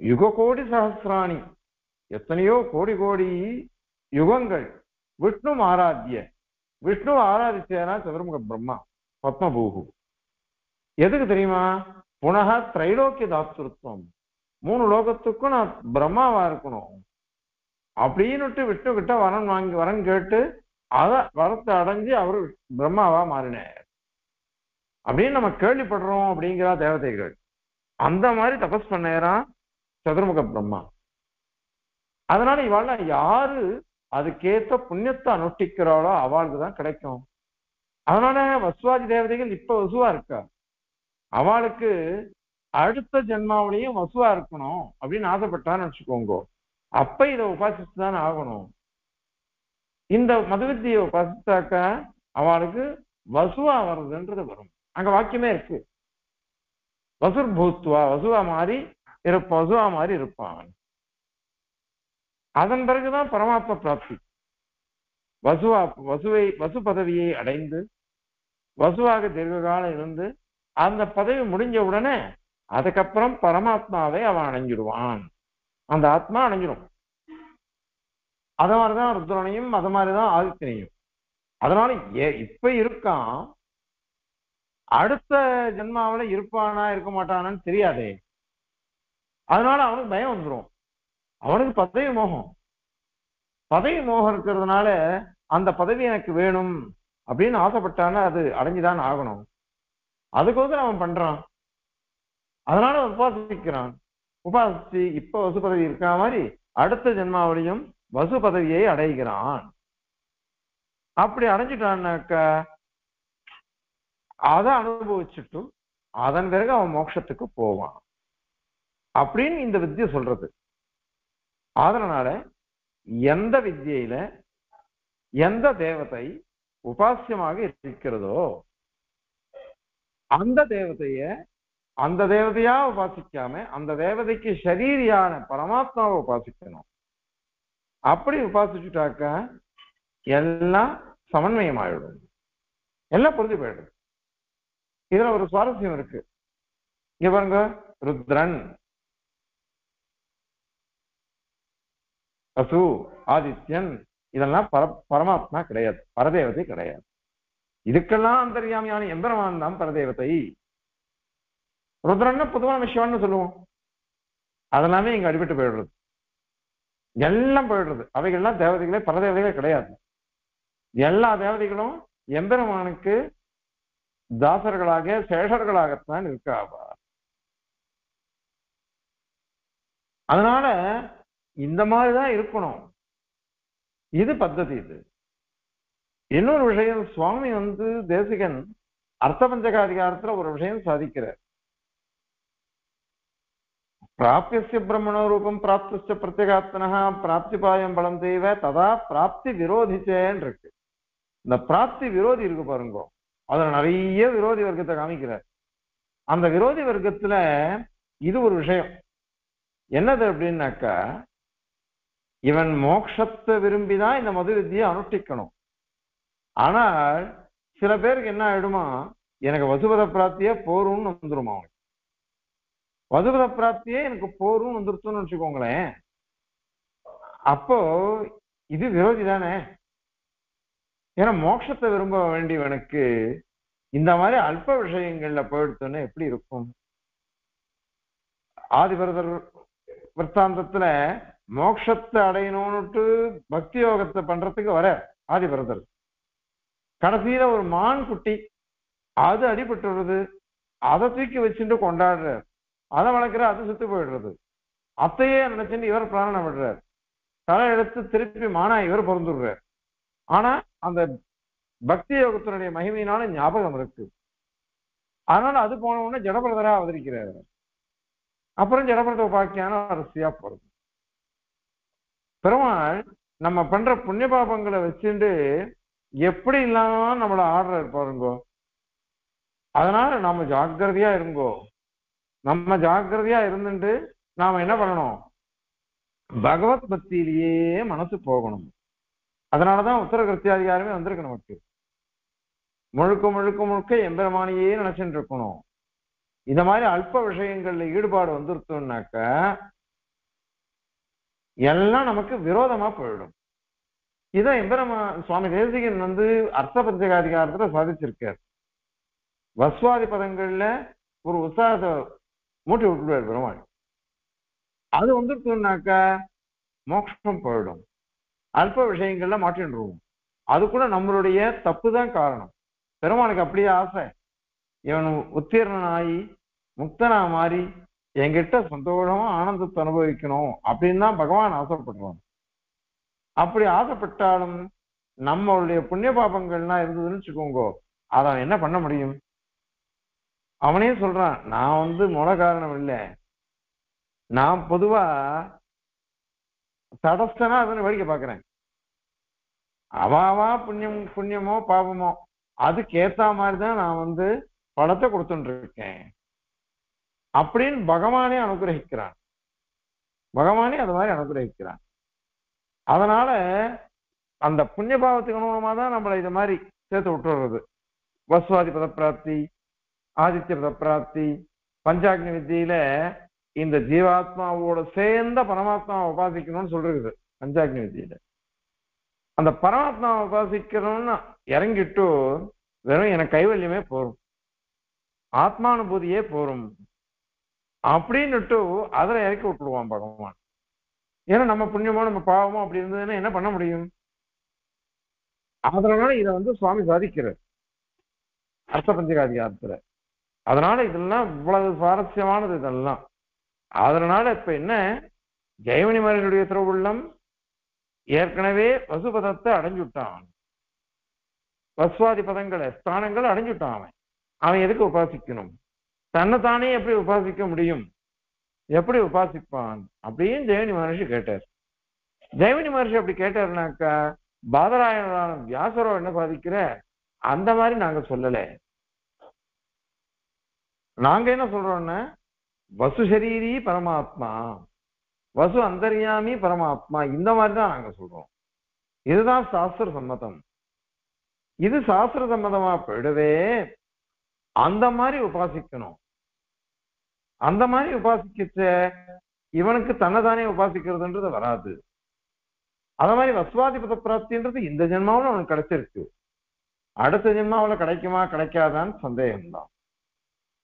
யுக கோடி சகசிராணி எத்தனையோ கோடி கோடி யுகங்கள் விஷ்ணு ஆராத்திய விஷ்ணு ஆராதிச்சேனா சதுர்முக பிரம்மா பத்மபூகு எதுக்கு தெரியுமா? புனக திரைலோக்கிய தாத்திருத்தம் மூணு லோகத்துக்கும் நான் பிரம்மாவா இருக்கணும். அப்படின்னுட்டு விஷ்ணு கிட்ட வரன் வாங்கி வரன் கேட்டு அத வரத்தை அடைஞ்சு அவரு பிரம்மாவா மாறினார். அப்படின்னு நம்ம கேள்விப்படுறோம் அப்படிங்கிற தேவதைகள். அந்த மாதிரி தபஸ் பண்ணேரான் சதுர்முக பிரம்மா. அதனால இவாள் யாரு அதுக்கேத்த புண்ணியத்தை அனுஷ்டிக்கிறாளோ அவளுக்கு தான் கிடைக்கும். அதனால வசுவாதி தேவதைகள் இப்ப வசுவா இருக்கா? அவளுக்கு அடுத்த ஜென்மாவிலையும் வசுவா இருக்கணும் அப்படின்னு ஆசைப்பட்டான்னு வச்சுக்கோங்க. அப்ப இதை உபாசித்து தான் ஆகணும். இந்த மதுவித்தியை உபாசித்தாக்க அவளுக்கு வசுவா வருதுன்றது வரும். அங்க வாக்கியமே இருக்கு. வசுர் பூத்துவா வசுவா மாதிரி இருப்ப வசுவா மாதிரி இருப்பான் அதன் பிறகுதான் பரமாத்ம பிராப்தி. வசுவா வசுவை வசு பதவியை அடைந்து வசுவாக தீர்க்ககாலம் இருந்து அந்த பதவி முடிஞ்ச உடனே அதுக்கப்புறம் பரமாத்மாவை அவன் அணைஞ்சிடுவான். அந்த ஆத்மா அணைஞ்சிடும் அது மாதிரிதான் ருத்ரனையும் அது மாதிரிதான் ஆதித்தனையும். அதனால ஏ- இப்ப இருக்கான். அடுத்த ஜென்மாவில இருப்பானா இருக்க மாட்டானான்னு தெரியாதே. அதனால அவனுக்கு பயம் வந்துடும் அவனுக்கு பதவி மோகம். பதவி மோகம் இருக்கிறதுனால அந்த பதவி எனக்கு வேணும் அப்படின்னு ஆசைப்பட்டான அது அடைஞ்சுதான் ஆகணும். அதுக்கோசம் அவன் பண்றான். அதனால அவன் உபாசிக்கிறான். உபாசிச்சு இப்ப வசு பதவி இருக்கா மாதிரி அடுத்த ஜென்மாவிலையும் வசு பதவியை அடைகிறான். அப்படி அடைஞ்சிட்டான்னாக்க அதை அனுபவிச்சுட்டு அதன் பிறகு அவன் மோட்சத்துக்கு போவான். அப்படின்னு இந்த வித்தியை சொல்றது. அதனால எந்த வித்தியில எந்த தேவத்தை உபாசியமாக இருக்கிறதோ அந்த தேவதைய அந்த தேவதையா உபாசிக்காம அந்த தேவதைக்கு சரீரியான பரமாத்மாவை உபாசிக்கணும். அப்படி உபாசிச்சுட்டாக்க எல்லாம் சமன்வயமாயிடும் எல்லாம் புரிஞ்சு போயிடும். இதுல ஒரு சுவாரஸ்யம் இருக்கு. இங்க பாருங்க ருத்ரன் அசு ஆதித்யன் இதெல்லாம் பர பரமாத்மா கிடையாது. பரதேவதை கிடையாது. இதுக்கெல்லாம் அந்தர்யாமியான எந்திரமான் தான் பரதேவத்தை. ருத்ரன்னா பொதுவான விஷயம்னு சொல்லுவோம். அதெல்லாமே இங்க அடிபட்டு போயிடுறது. எல்லாம் போயிடுறது. அவைகள்லாம் தேவதைகளே பரதேவதைகளே கிடையாது. எல்லா தேவதைகளும் எம்பெருமானுக்கு தாசர்களாக சேஷர்களாகத்தான் இருக்காவா அதனால இந்த மாதிரிதான் இருக்கணும். இது பத்ததி இது. இன்னொரு விஷயம் சுவாமி வந்து தேசிகன் அர்த்த பஞ்சகாதிகாரத்துல ஒரு விஷயம் சாதிக்கிறார். பிராபியசிய பிரம்மணோ ரூபம் பிராப்திச்ச பிரத்யேகாத்மனா பிராப்திபாயம் பலம் தெய்வ ததா பிராப்தி விரோதிச்சேன்னு இருக்கு. இந்த பிராப்தி விரோதி இருக்கு பாருங்க. அதுல நிறைய விரோதி வர்க்கத்தை காமிக்கிறார். அந்த விரோதி வர்க்கத்துல இது ஒரு விஷயம். என்னது அப்படின்னாக்கா இவன் மோட்சத்தை விரும்பிதான் இந்த மது வித்தியை அனுஷ்டிக்கணும். ஆனால் சில பேருக்கு என்ன ஆயிடுமா? எனக்கு வசுபத பிராப்தியே போரும்னு வந்துருமா அவனுக்கு? வசுபத பிராப்தியே எனக்கு போரும்னு வந்துருச்சுன்னு வச்சுக்கோங்களேன். அப்போ இது விரோதி தானே? ஏன்னா மோட்சத்தை விரும்ப வேண்டியவனுக்கு இந்த மாதிரி அல்ப விஷயங்கள்ல போயிடுத்தோன்னு எப்படி இருக்கும்? ஆதிபரதர் விற்த்தாந்தத்துல மோட்சத்தை அடையணும்னுட்டு பக்தி யோகத்தை பண்றதுக்கு வர ஆதிபரதர் கடைசியில ஒரு மான் குட்டி அது அடிபட்டுறது அதை தூக்கி வச்சுட்டு கொண்டாடுறார் அதை வளர்க்குற அது சுத்து போயிடுறது. அத்தையே நினைச்சுட்டு இவர் பிராணம் விடுறார். தலை எடுத்து திருப்பி மானா இவர் பிறந்துடுறார். ஆனா அந்த பக்தி யோகத்தினுடைய மகிமையினால ஞாபகம் இருக்கு. அதனால அது போன உடனே ஜடபிரதரா அவதரிக்கிறார். அப்புறம் ஜடபிரத உபாக்கியான அரசியா போறது. பெருமாள் நம்ம பண்ற புண்ணிய பாபங்களை வச்சுட்டு எப்படி இல்லாம நம்மள ஆடுற பாருங்கோ. அதனால நம்ம ஜாக்கிரதையா இருங்கோ. நம்ம ஜாக்கிரதையா இருந்துட்டு நாம என்ன பண்ணணும்? பகவத் பக்தியிலேயே மனசு போகணும். அதனாலதான் உத்தர கிருத்தியாதிகாரமே வந்திருக்கு நமக்கு. முழுக்க முழுக்க முழுக்க எம்பெருமானியே நினைச்சுட்டு இருக்கணும் இந்த மாதிரி அல்ப விஷயங்கள்ல ஈடுபாடு வந்துருத்தோம்னாக்க எல்லாம் நமக்கு விரோதமா போயிடும். இதான் எம்பெருமா சுவாமி தேசிகன் வந்து அர்த்த பஞ்சகாதிகாரத்துல சாதிச்சிருக்கார். வஸ்வாதி பதங்கள்ல ஒரு உற்சாகத்தை மூட்டி விட்டுருவார் பெருமாள். அது வந்துருத்தோம்னாக்க மோட்சம் போயிடும். அல்ப விஷயங்கள்ல மாட்டின்றுவோம் அது கூட நம்மளுடைய தப்பு தான் காரணம். பெருமாளுக்கு அப்படியே ஆசை. இவன் உத்தீர்ணனாகி முக்தனா மாறி என்கிட்ட சந்தோஷமா ஆனந்தத்தை அனுபவிக்கணும் அப்படின்னு தான் பகவான் ஆசைப்படுறான் அப்படி ஆசைப்பட்டாலும் நம்மளுடைய புண்ணிய பாபங்கள்லாம் இருந்ததுன்னு வச்சுக்கோங்க. அதை என்ன பண்ண முடியும்? அவனே சொல்றான் நான் வந்து மூல காரணம் இல்லை. நான் பொதுவா தடஸ்தனா அதுன்னு வேடிக்கை பாக்குறேன் அவாவா புண்ணியம் புண்ணியமோ பாவமோ அதுக்கு ஏத்த மாதிரிதான் நான் வந்து பணத்தை கொடுத்துட்டு இருக்கேன். அப்படின்னு பகவானே அனுகிரகிக்கிறான். பகவானே அது மாதிரி அனுகிரகிக்கிறான். அதனால அந்த புண்ணிய பாவத்துக்கு தான் நம்மளை இது மாதிரி சேர்த்து விட்டுறது வசுவாதி பதப்பிராப்தி ஆதித்ய பதப்பிராப்தி பஞ்சாக்னி வித்தியில இந்த ஜீவாத்மாவோட சேர்ந்த பரமாத்மாவை உபாசிக்கணும்னு சொல்றது பஞ்சாக்னி வித்தியில. அந்த பரமாத்மாவை உபாசிக்கணும்னு இறங்கிட்டு வெறும் எனக்கு கைவல்யமே போரும். ஆத்மானுபூதியே போரும். அப்படின்னுட்டு அதில் இறக்கி விட்டுடுவான் பகவான். ஏன்னா நம்ம புண்ணியமோ நம்ம பாவமோ அப்படி இருந்ததுன்னா என்ன பண்ண முடியும்? அதனால இதை வந்து சுவாமி சாதிக்கிறார். அர்த்த பஞ்சகாதிகாரத்துல அதனால இதெல்லாம் இவ்வளவு சுவாரஸ்யமானது இதெல்லாம். அதனால இப்ப என்ன? ஜெயமணி மகனுடைய திருவுள்ளம் ஏற்கனவே வசுபதத்தை அடைஞ்சுட்டான். வசுவாதி பதங்களை ஸ்தானங்களை அடைஞ்சுட்டான் அவன். அவன் எதுக்கு உபாசிக்கணும்? தன்னைத்தானே எப்படி உபாசிக்க முடியும்? எப்படி உபாசிப்பான்? அப்படின்னு ஜெயனி மகர்ஷி கேட்டார். ஜெயமினி மகர்ஷி அப்படி கேட்டாருனாக்கா பாதராயணரான வியாசரோ என்ன சாதிக்கிற அந்த மாதிரி நாங்க சொல்லல. நாங்க என்ன சொல்றோம்னா வசு சரீரி பரமாத்மா வசு அந்தர்யாமி பரமாத்மா இந்த மாதிரி தான் நாங்க சொல்றோம். இதுதான் சாஸ்திர சம்மதம். இது சாஸ்திர சம்மதமா போயிடவே அந்த மாதிரி உபாசிக்கணும். அந்த மாதிரி உபாசிக்கச்ச இவனுக்கு தன்னைத்தானே உபாசிக்கிறதுன்றது வராது. அத மாதிரி வஸ்வாதிபத பிராப்தின்றது இந்த ஜென்மாவில் அவனுக்கு கிடைச்சிருக்கு. அடுத்த ஜென்மாவில் கிடைக்குமா கிடைக்காதான்னு சந்தேகம்தான்.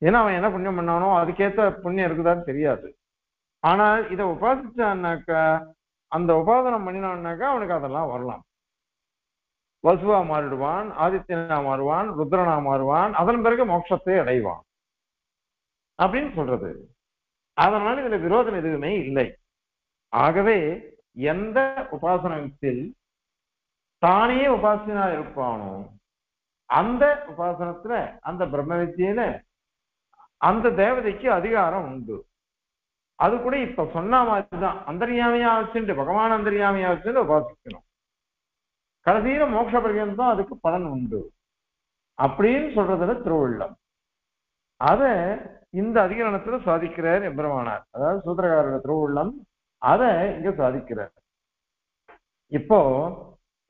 ஏன்னா அவன் என்ன புண்ணியம் பண்ணானோ அதுக்கேத்த புண்ணியம் இருக்குதான்னு தெரியாது. ஆனால் இதை உபாசிச்சான்னாக்கா அந்த உபாதனம் பண்ணினான்னாக்கா அவனுக்கு அதெல்லாம் வரலாம். வசுவா மாறிடுவான் ஆதித்யனா மாறுவான் ருத்ரனா மாறுவான் அதன் பிறகு மோட்சத்தை அடைவான். அப்படின்னு சொல்றது. அதனால இதுல விரோதம் எதுவுமே இல்லை. ஆகவே எந்த உபாசனத்தில் தானே உபாசனா இருப்பானோ அந்த உபாசனத்துல அந்த பிரம்ம வித்தியில அந்த தேவதைக்கு அதிகாரம் உண்டு. அது கூட இப்ப சொன்ன மாதிரிதான் அந்தரியாமையா வச்சுட்டு பகவான் அந்தரியாமையா வச்சுட்டு உபாசிக்கணும். கடைசியில மோட்ச பர்யந்தம் அதுக்கு பலன் உண்டு. அப்படின்னு சொல்றதுல திருவள்ளம் அத இந்த அதிகரணத்துல சாதிக்கிறார் எம்பெருமானார். அதாவது சூத்திரகாரோட திருவுள்ளம் அத இங்க சாதிக்கிறார். இப்போ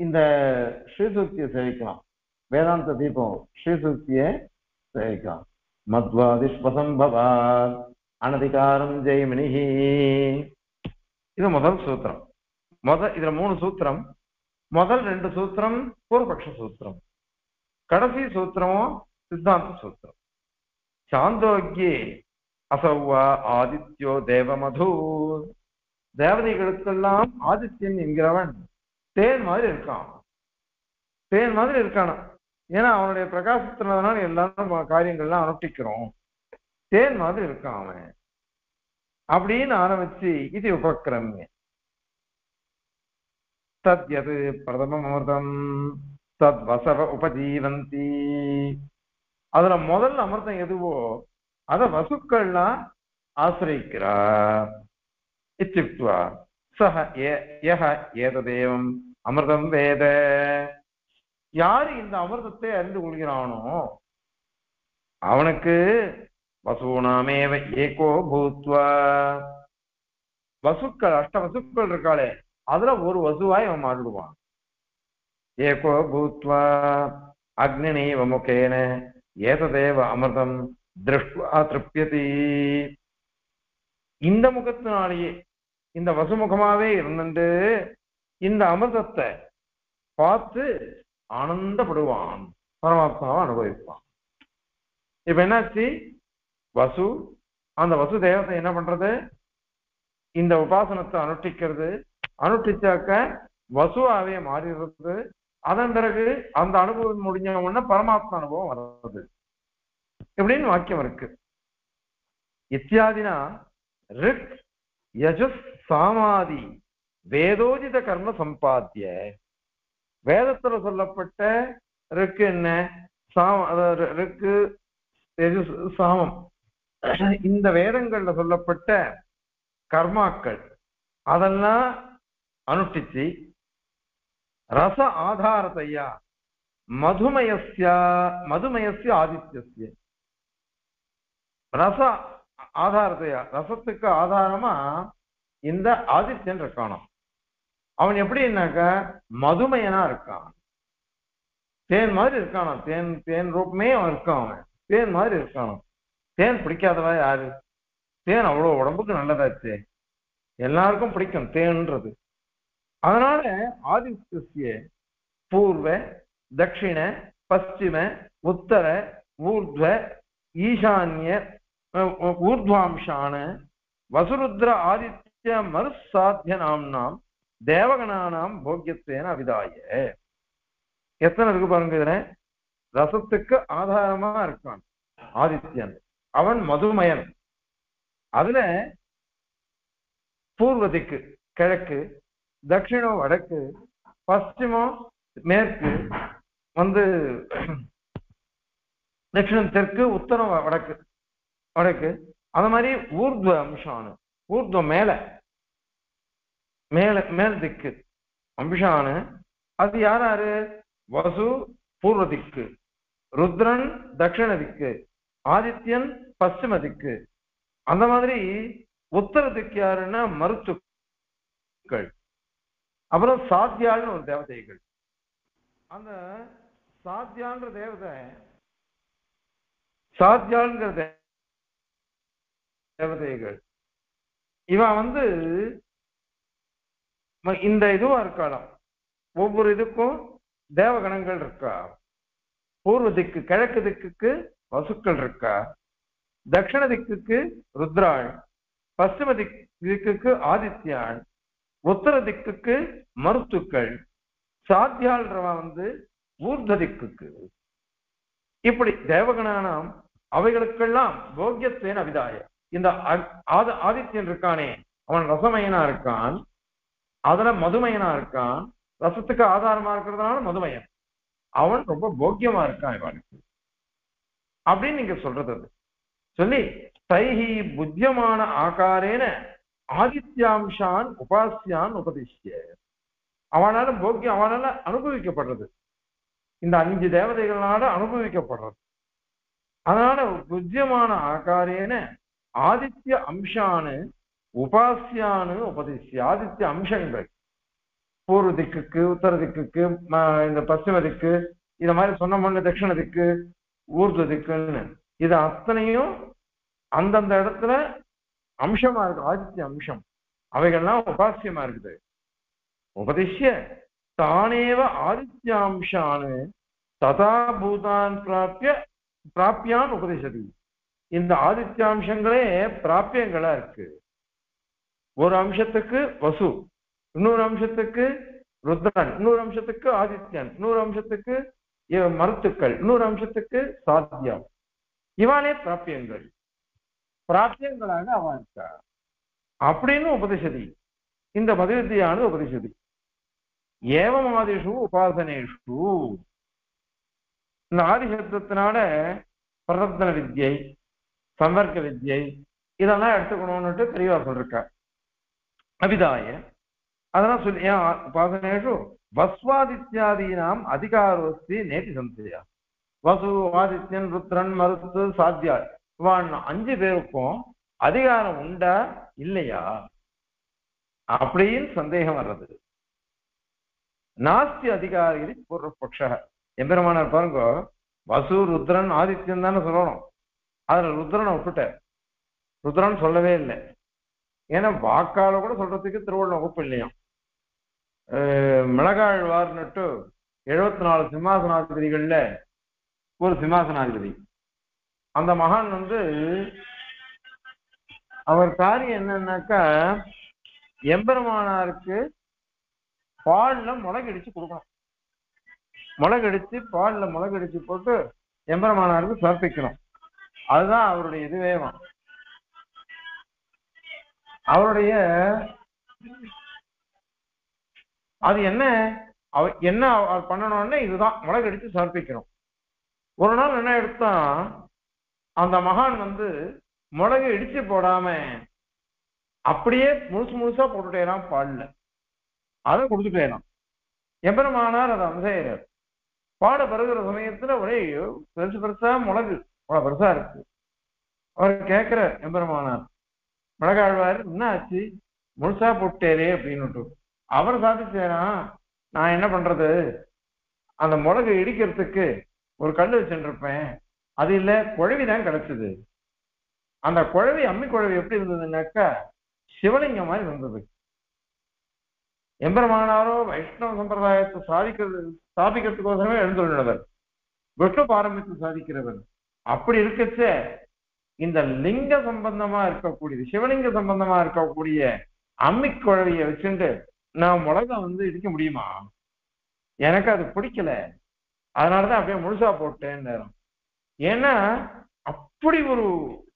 இந்த ஸ்ரீசூக்தியை சேவிக்கலாம். வேதாந்த தீபம் ஸ்ரீசூக்தியை சேவிக்கலாம். மத்வாதிஷ்வசம்பவா அனதிகாரம் ஜெய்மினிஹி. இது முதல் சூத்திரம். முத இதுல மூணு சூத்திரம். முதல் ரெண்டு சூத்திரம் பூர்வபக்ஷ சூத்திரம். கடைசி சூத்திரமும் சித்தாந்த சூத்திரம். சாந்தோக்கியே அசௌவா ஆதித்யோ தேவமது தேவதைகளுக்கெல்லாம் ஆதித்யன் என்கிறவன் தேன் மாதிரி இருக்கான். தேன் மாதிரி இருக்கானா? ஏன்னா அவனுடைய பிரகாசத்தினால எல்லாரும் காரியங்கள்லாம் அனுஷ்டிக்கிறோம். தேன் மாதிரி இருக்கான் அவன். அப்படின்னு ஆரம்பிச்சு இது உபகிரமி. தத் எது? பிரதம தத் வசவ உபஜீவந்தி. அதுல முதல் அமிர்தம் எதுவோ? அத வசுக்கள்லாம் ஆசிரியிக்கிறார். இத்தியுக்துவா சஹ யஹ ஏததேவம் அமிர்தம் வேத. யாரு இந்த அமிர்தத்தை அறிந்து கொள்கிறானோ? அவனுக்கு வசூனாமேவ ஏகோ பூத்வா. வசுக்கள் அஷ்ட வசுக்கள் இருக்காளே அதுல ஒரு வசுவாய் அவன் மாறிடுவான். ஏகோ பூத்வா அக்னினீவ முகேன. ஏததேவ அமிர்தம் திருஷ்டுவா திருப்தியதி இந்த முகத்தினாலேயே இந்த வசுமுகமாவே இருந்துட்டு இந்த அமிர்தத்தை பார்த்து ஆனந்தப்படுவான் பரமாத்மாவை அனுபவிப்பான். இப்ப என்னாச்சு? வசு அந்த வசு தேவத்தை என்ன பண்றது? இந்த உபாசனத்தை அனுஷ்டிக்கிறது. அனுஷ்டிச்சாக்க வசுவாவே மாறிடுறது. அதன் பிறகு அந்த அனுபவம் முடிஞ்ச உடனே பரமாத்மா அனுபவம் வர்றது. இப்படின்னு வாக்கியம் இருக்கு. இத்தியாதினா ரிக் யஜஸ் சாமாதி வேதோஜித கர்ம சம்பாத்திய. வேதத்துல சொல்லப்பட்ட ரிக்கு என்ன? சாம அதாவது ரிக்கு சாமம். இந்த வேதங்கள்ல சொல்லப்பட்ட கர்மாக்கள் அதெல்லாம் அனுஷ்டிச்சு ரச ஆதாரத்தையா? மதுமயஸ்ய மதுமயஸ்ய ஆதித்யஸ்ய. ரச ஆதாரத்தையா? ரசத்துக்கு ஆதாரமா இந்த ஆதித்யன் இருக்கானோ அவன் எப்படின்னாக்க மதுமையனா இருக்கான். தேன் மாதிரி இருக்கானோ தேன் தேன் ரூபமே அவன் இருக்கான் அவன். தேன் மாதிரி இருக்கானோ தேன் பிடிக்காதவா யாரு? தேன் அவ்வளவு உடம்புக்கு நல்லதாச்சு. எல்லாருக்கும் பிடிக்கும். தேன்றது அதனால ஆதித்ய பூர்வ தட்சிண பச்சிம உத்தர ஊர்த்வ ஈசான்ய ஊர்த்வாம்சான வசுருத்ர ஆதித்ய மறுசாத்திய நாம்னாம் தேவகணானாம் போக்கியத்தேன அவிதாய எத்தனை இருக்கு பாருங்க இதுல? ரசத்துக்கு ஆதாரமா இருக்கான் ஆதித்யன். அவன் மதுமயம் அதுல பூர்வதிக்கு கிழக்கு தட்சிணம் வடக்கு பশ্চিமம் மேற்கு வந்து தட்சிணம் தெற்கு உத்தரம் வடக்கு வடக்கு. அந்த மாதிரி ஊர்துவ அம்சானு ஊர்துவம் மேல. மேல மேல திக்கு. அம்சானு அது யார் யாரு வசு பூர்வ திக்கு. ருத்ரன் தட்சிண திக்கு. ஆதித்யன் பசிம திக்கு. அந்த மாதிரி உத்தர திக்கு யாருன்னா மருத்துக்கள் அப்புறம் சாத்தியாள்னு ஒரு தேவதைகள். அந்த சாத்தியான்ற தேவதை சாத்தியாளுங்கிற தேவதைகள். இவன் வந்து இந்த இதுவா இருக்காளாம். ஒவ்வொரு இதுக்கும் தேவகணங்கள் இருக்கா? பூர்வ திக்கு கிழக்கு திக்குக்கு வசுக்கள் இருக்கா? தட்சிண திக்குக்கு ருத்ராள் பশ্চিம திக் திக்குக்கு ஆதித்யாள் உத்தர திக்குக்கு மருத்துக்கள் சாத்தியாள்ன்றவன் வந்து ஊர்த திக்குக்கு இப்படி தேவகணானாம் அவைகளுக்கெல்லாம் போக்கியத்தேன் அபிதாய. இந்த அ- ஆதித்யன் இருக்கானே அவன் ரசமயனா இருக்கான் அதுல மதுமயனா இருக்கான் ரசத்துக்கு ஆதாரமா இருக்கிறதுனால மதுமயன். அவன் ரொம்ப போக்கியமா இருக்கான் இவனுக்கு. அப்படின்னு நீங்க சொல்றது அது. சொல்லி தைஹி புத்தியமான ஆகாரேன ஆதித்யாம்சான் உபாசியான் உபதிஷ்ய அவனால போக்கியம் அவனால அனுபவிக்கப்படுறது. இந்த அஞ்சு தேவதைகளால அனுபவிக்கப்படுறது. அதனால புஜ்யமான ஆகாரேன ஆதித்ய அம்சானு உபாசியானு உபதிஷ்ய ஆதித்ய அம்சங்கள். பூர்வ திக்குக்கு உத்தர திக்குக்கு இந்த பশ্চিம திக்கு இந்த மாதிரி சொன்ன முன்ன தட்சிண திக்கு ஊர்த திக்குன்னு இது அத்தனையும் அந்தந்த இடத்துல அம்சமா இருக்கு ஆதித்ய அம்சம். அவைகள்லாம் உபாசியமா இருக்குது. உபதிஷ்ய தானேவ ஆதித்யாம்சான் ததா பூதான் பிராப்பிய பிராப்பியான் உபதிசதி இந்த ஆதித்யாம்சங்களே பிராப்பியங்களா இருக்கு. ஒரு அம்சத்துக்கு வசு இன்னொரு அம்சத்துக்கு ருத்ரன் இன்னொரு அம்சத்துக்கு ஆதித்யன் இன்னொரு அம்சத்துக்கு மருத்துக்கள் இன்னொரு அம்சத்துக்கு சாத்தியம். இவானே பிராப்பியங்கள் பிராப்பியங்களாக அவன் அப்படின்னு உபதிஷதி. இந்த பகவத்யானது உபதிஷதி. ஏவமாதிஷு உபாசனேஷு. இந்த ஆதிசப்தத்தினால பிரதர்த்தன வித்யை சம்பர்க்க வித்யை இதெல்லாம் எடுத்துக்கணும்னுட்டு தெளிவா சொல்லிருக்கா அபிதாய. அதெல்லாம் சொல்லி ஏன் உபாசனேஷு? வஸ்வாதித்யாதீனாம் அதிகாரோஸ்தி நேதி சந்தேயா. வசு ஆதித்யன் ருத்ரன் மருத்து சாத்தியாதி இவான் அஞ்சு பேருக்கும் அதிகாரம் உண்டா? இல்லையா? அப்படின்னு சந்தேகம் வர்றது. நாஸ்தி அதிகாரி பூர்வபக்ஷ. எம்பெருமானார் பாருங்க வசு ருத்ரன் ஆதித்யன் தானே சொல்லணும். அதுல ருத்ரனை விட்டுட்டார் ருத்ரன் சொல்லவே இல்லை. ஏன்னா வாக்கால கூட சொல்றதுக்கு திருவள்ளுவர் வகுப்பு இல்லையாம். அஹ் மிளகாழ்வார்னுட்டு எழுபத்தி நாலு சிம்மாசனாதிபதிகள்ல ஒரு சிம்மாசனாதிபதி. அந்த மகான் வந்து அவர் காரியம் என்னன்னாக்கா எம்பெருமானாருக்கு பால்ல முளகடிச்சு கொடுக்கணும். முளகடிச்சு பால்ல முளகடிச்சு போட்டு எம்பெருமானாருக்கு சமர்ப்பிக்கணும். அதுதான் அவருடைய இதுவேவம் அவருடைய அது என்ன? அவ என்ன அவர் பண்ணணும்னா இதுதான். முளகடிச்சு சமர்ப்பிக்கணும். ஒரு நாள் என்ன எடுத்தான்? அந்த மகான் வந்து மிளகு இடிச்சு போடாம அப்படியே முழுசு முழுசா போட்டுட்டேராம் பாடல அதை கொடுத்துட்டேராம் எம்பெருமானார் அதை அம்சையர் பாட பருகிற சமயத்துல ஒரே பெருசு பெருசா மிளகு அவ்வளவு பெருசா இருக்கு. அவர் கேட்கிற எம்பெருமானார் மிளகாழ்வார் என்ன ஆச்சு? முழுசா போட்டேரே அப்படின்னுட்டு. அவர் சாதிச்சேனா நான் என்ன பண்றது? அந்த மிளகு இடிக்கிறதுக்கு ஒரு கல் வச்சுருப்பேன் அது இல்ல குழவி தான் கிடைச்சது. அந்த குழவி அம்மி குழவி எப்படி இருந்ததுன்னாக்கா சிவலிங்கம் மாதிரி இருந்தது. எம்பெருமானாரோ வைஷ்ணவ சம்பிரதாயத்தை சாதிக்கிறது ஸ்தாபிக்கிறதுக்கோசரமே எழுந்துள்ளவர் விஷ்ணு பாரம்பரியத்தை சாதிக்கிறவர். அப்படி இருக்கச்ச இந்த லிங்க சம்பந்தமா இருக்கக்கூடியது சிவலிங்க சம்பந்தமா இருக்கக்கூடிய அம்மி குழவிய வச்சுட்டு நான் உலகம் வந்து இடிக்க முடியுமா? எனக்கு அது பிடிக்கல. அதனாலதான் அப்படியே முழுசா போட்டேன் நேரம். ஏன்னா அப்படி ஒரு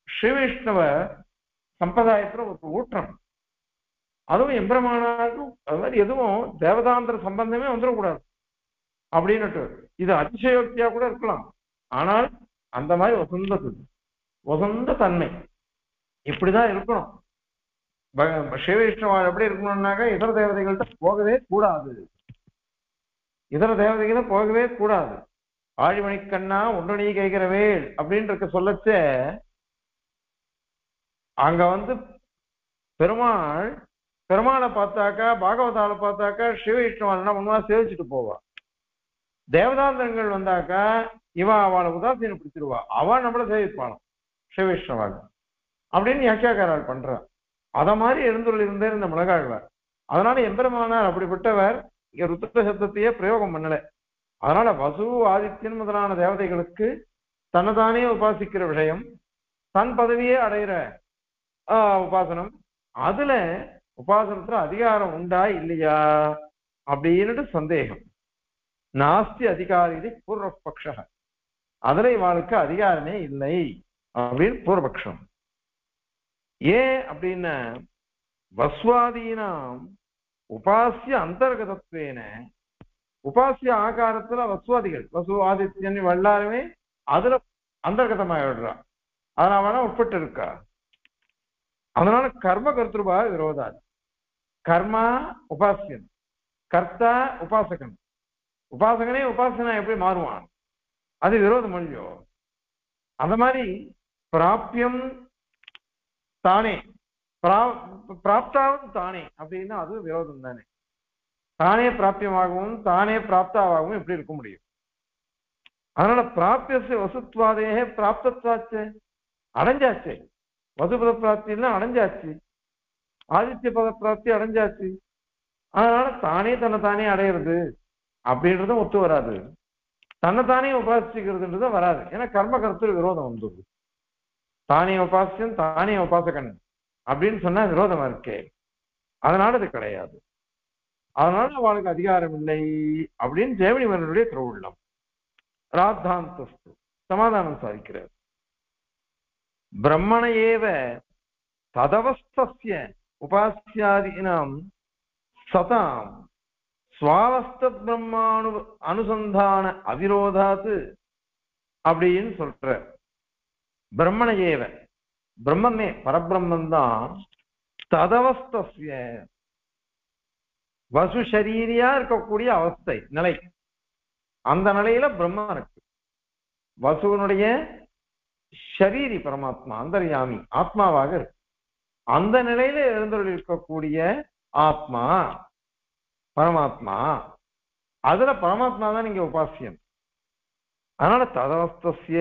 ஸ்ரீ வைஷ்ணவ சம்பிரதாயத்துல ஒரு ஊற்றம். அதுவும் எம்பெருமானாருக்கும் அது மாதிரி எதுவும் தேவதாந்திர சம்பந்தமே வந்துடக்கூடாது. அப்படின்னுட்டு இது அதிசயோக்தியா கூட இருக்கலாம். ஆனால் அந்த மாதிரி வசந்தது வசந்த தன்மை. இப்படிதான் இருக்கணும். ஸ்ரீவைஷ்ணவா வைஷ்ணவால் எப்படி இருக்கணும்னாக்க இதர தேவதைகள்கிட்ட போகவே கூடாது. இதர தேவதைகளை போகவே கூடாது. ஆழிமணிக்கண்ணா ஒன்று நீ கேட்கிறவேள் அப்படின்னு சொல்லச்ச. அங்க வந்து பெருமாள் பெருமாளை பார்த்தாக்கா பாகவதால பார்த்தாக்கா சிவ வைஷ்ணவால் சேவிச்சுட்டு போவா. தேவதாந்தங்கள் வந்தாக்கா இவ அவளை பிடிச்சிருவா. அவ நம்மள சேவிப்பாளாம் சிவ வைஷ்ணவாள் அப்படின்னு யாக்கியாக்காரால் பண்றான் அத மாதிரி எழுந்துள்ள இருந்தே இந்த மிளகாழ்வார் அதனால எம்பெருமானார் அப்படிப்பட்டவர் இங்க ருத்ர சத்தத்தையே பிரயோகம் பண்ணலை. அதனால வசு ஆதித்யன் முதலான தேவதைகளுக்கு தன்னைத்தானே உபாசிக்கிற விஷயம் தன் பதவியே அடையிற ஆஹ், உபாசனம். அதுல உபாசனத்துல அதிகாரம் உண்டா இல்லையா? அப்படின்னுட்டு சந்தேகம். நாஸ்தி அதிகாரி பூர்வபக்ஷ அதுல இவாளுக்கு அதிகாரமே இல்லை அப்படின்னு பூர்வபக்ஷம். ஏன் அப்படின்னா வஸ்வாதீனாம் உபாசிய அந்தர்கதத்துவேன உபாசிய ஆகாரத்துல வசுவாதிகள் வசு ஆதித்யன் எல்லாருமே அதுல அந்தர்கதமாக விடுறா அதனால வேணா உட்பட்டு இருக்கா அதனால கர்ம கர்த்திருபா விரோதாது. கர்மா உபாசியன். கர்த்தா உபாசகன். உபாசகனே உபாசனா எப்படி மாறுவான்? அது விரோதம் இல்லையோ? அந்த மாதிரி பிராப்பியம் தானே. பிராப்தாவும் தானே. அப்படின்னா அது விரோதம் தானே. தானே பிராப்தியமாகவும் தானே பிராப்தாவாகவும் எப்படி இருக்க முடியும்? அதனால பிராப்பியச வசுத்வாதேக பிராப்தத்வாச்சே. அடைஞ்சாச்சே. வசுபத பிராப்தியெல்லாம் அடைஞ்சாச்சு. ஆதித்ய பத பிராப்தி அடைஞ்சாச்சு. அதனால தானே தன்னை தானே அடையிறது அப்படின்றதும் ஒத்து வராது. தன்னைத்தானே உபாசிக்கிறதுன்றதும் வராது. ஏன்னா கர்ம கருத்துல விரோதம் வந்துடுது. தானே உபாசியம் தானே உபாசகன் அப்படின்னு சொன்னா விரோதமா இருக்கே. அதனால இது கிடையாது. அதனால அவளுக்கு அதிகாரம் இல்லை அப்படின்னு ஜெயமணிவனுடைய திருவுள்ளம். ராத்தாந்தஸ்து. சமாதானம் சாதிக்கிறார். பிரம்மண ஏவ ததவஸ்திய உபாசியாதீனாம் சதாம். சுவாவஸ்த பிரம்மானு அனுசந்தான அவிரோதாத்து அப்படின்னு சொல்ற பிரம்மண ஏவ. பிரம்மமே பரபிரம்மன் தான் ததவஸ்திய வசு சரீரியா இருக்கக்கூடிய அவஸ்தை நிலை. அந்த நிலையில பிரம்மா இருக்கு. வசுவனுடைய ஷரீரி பரமாத்மா அந்தர்யாமி ஆத்மாவாக இருக்கு. அந்த நிலையில எழுந்தருள் இருக்கக்கூடிய ஆத்மா பரமாத்மா அதுல பரமாத்மா தான் நீங்க உபாசியம். அதனால ததவஸ்திய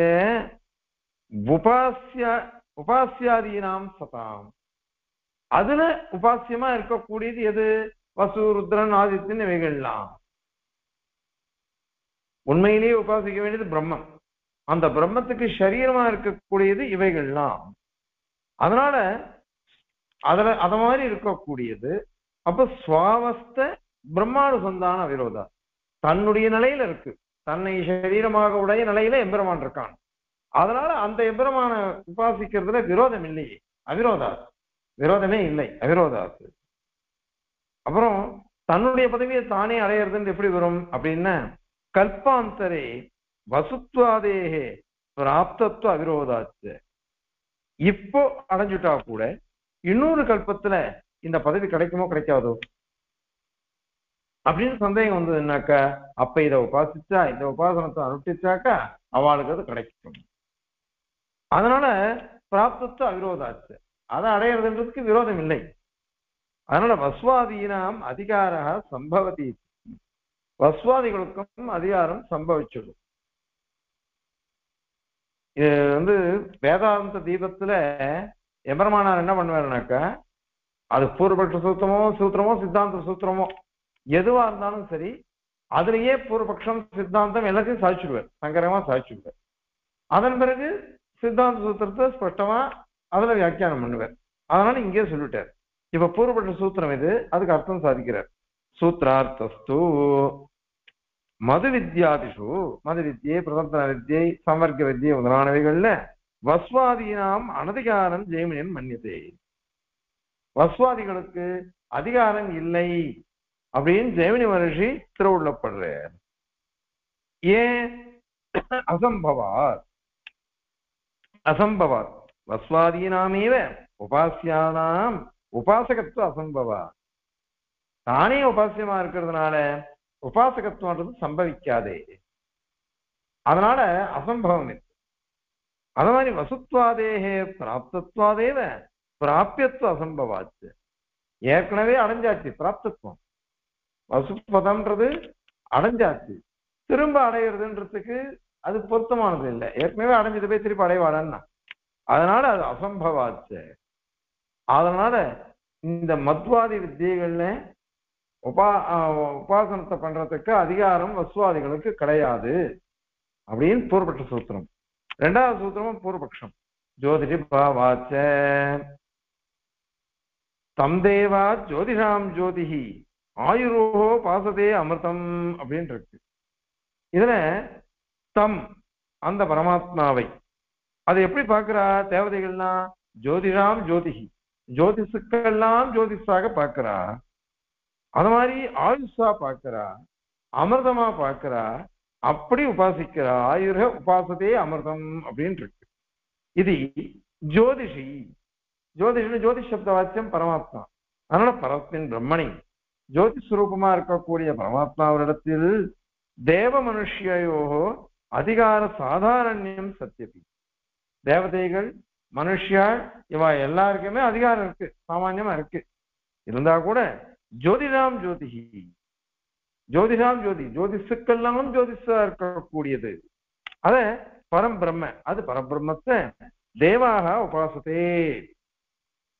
உபாசிய உபாசியாதீனாம் சதாம். அதுல உபாசியமா இருக்கக்கூடியது எது? வசு ருத்ரன் ஆதித்தன் இவைகள்லாம். உண்மையிலேயே உபாசிக்க வேண்டியது பிரம்மம். அந்த பிரம்மத்துக்கு சரீரமா இருக்கக்கூடியது இவைகள்லாம். அதனால அதுல அத மாதிரி இருக்கக்கூடியது. அப்ப சுவாவஸ்த பிரம்மானுசந்தான விரோதா. தன்னுடைய நிலையில இருக்கு. தன்னை சரீரமாக உடைய நிலையில எம்பெருமான் இருக்கான். அதனால அந்த எம்பெருமான உபாசிக்கிறதுல விரோதம் இல்லையே. அவிரோதா. விரோதமே இல்லை. அவிரோதாசு அப்புறம் தன்னுடைய பதவியை தானே அடையிறதுன்னு எப்படி வரும் அப்படின்னா கல்பாந்தரே வசுத்வாதேகே பிராப்தத்துவ அவிரோதாச்சு. இப்போ அடைஞ்சுட்டா கூட இன்னொரு கல்பத்துல இந்த பதவி கிடைக்குமோ கிடைக்காதோ? அப்படின்னு சந்தேகம் வந்ததுன்னாக்கா அப்ப இதை உபாசிச்சா இந்த உபாசனத்தை அனுஷ்டிச்சாக்கா அவளுக்கு அது கிடைக்கும். அதனால பிராப்தத்துவ அவிரோதாச்சு. அதை அடையிறதுன்றதுக்கு விரோதம் இல்லை. அதனால வஸ்வாதீனாம் அதிகார சம்பவதி. வஸ்வாதிகளுக்கும் அதிகாரம் சம்பவிச்சிடும். இது வந்து வேதாந்த தீபத்துல எம்பெருமானார் என்ன பண்ணுவாருனாக்கா அது பூர்வபக்ஷ சூத்திரமோ சூத்திரமோ சித்தாந்த சூத்திரமோ எதுவா இருந்தாலும் சரி அதுலயே பூர்வபக்ஷம் சித்தாந்தம் எல்லாத்தையும் சாதிச்சுடுவார். சங்கரமா சாதிச்சுடுவார். அதன் பிறகு சித்தாந்த சூத்திரத்தை ஸ்பஷ்டமா அதுல வியாக்கியானம் பண்ணுவார். அதனால இங்கே சொல்லிட்டார். இப்ப பூர்வப்பட்ட சூத்திரம் இது. அதுக்கு அர்த்தம் சாதிக்கிறார். சூத்திரார்த்தஸ்து. மது வித்யாதிஷு மது வித்யை பிரதந்தன வித்யை சமர்க்க வித்யை முதலானவைகள்ல வஸ்வாதீனாம் அனதிகாரம் ஜெயமினியன் மன்னியதே வஸ்வாதிகளுக்கு அதிகாரம் இல்லை அப்படின்னு ஜெயமினி மகர்ஷி திருவுள்ளப்படுறார். ஏன்? அசம்பவார் அசம்பவார் வஸ்வாதீனாமேவ உபாசியானாம் உபாசகத்துவ அசம்பவா? தானே உபாசியமா இருக்கிறதுனால உபாசகத்துவன்றது சம்பவிக்காதே. அதனால அசம்பவம் இருக்கு அது மாதிரி வசுத்வாதேகே பிராப்தத்வாதேவ பிராபியத்துவ அசம்பவாச்சு. ஏற்கனவே அடைஞ்சாச்சு பிராப்தத்துவம். வசுப்பதம்ன்றது அடைஞ்சாச்சு. திரும்ப அடையிறதுன்றதுக்கு அது பொருத்தமானது இல்லை. ஏற்கனவே அடைஞ்சது போய் திருப்பி அடைவாடன்னா அதனால அது அசம்பவாச்சு. அதனால இந்த மத்வாதி வித்தியைகள்ல உபா ஆஹ் உபாசனத்தை பண்றதுக்கு அதிகாரம் வசுவாதிகளுக்கு கிடையாது அப்படின்னு பூர்வபட்ச சூத்திரம். ரெண்டாவது சூத்திரமும் பூர்வபக்ஷம் ஜோதிஷி பாவாச்ச தம் தேவா ஜோதிஷாம் ஜோதிஹி. ஆயுரோஹோ பாசதே அமிர்தம் அப்படின்னு இருக்கு. இதுல தம் அந்த பரமாத்மாவை. அதை எப்படி பார்க்கிறா தேவதைகள்னா? ஜோதிஷாம் ஜோதிஹி. ஜோதிஷுக்கெல்லாம் ஜோதிஷாக பார்க்கிறா. அது மாதிரி ஆயுஷா பார்க்கிறா. அமிர்தமா பார்க்கிறா. அப்படி உபாசிக்கிறா. ஆயுர உபாசதே அமிர்தம் அப்படின்னு இருக்கு இது ஜோதிஷி. ஜோதிஷன் ஜோதிஷ் சப்த வாக்கியம் பரமாத்மா. அதனால பரத்தின் பிரம்மணி. ஜோதிஷ் ரூபமா இருக்கக்கூடிய பரமாத்மாவிடத்தில் தேவ மனுஷியோகோ அதிகார சாதாரண்யம் சத்தியபி தேவதைகள் மனுஷியாள் இவா எல்லாருக்குமே அதிகாரம் இருக்கு சாமான்யமா இருக்கு. இருந்தா கூட ஜோதிடாம் ஜோதிஹி ஜோதிஷாம் ஜோதி ஜோதிஷுக்கெல்லாம் ஜோதிஷா இருக்கக்கூடியது. அத பரம்பிரம்ம அது பரபிரம்மத்தை தேவாக உபாசத்தே.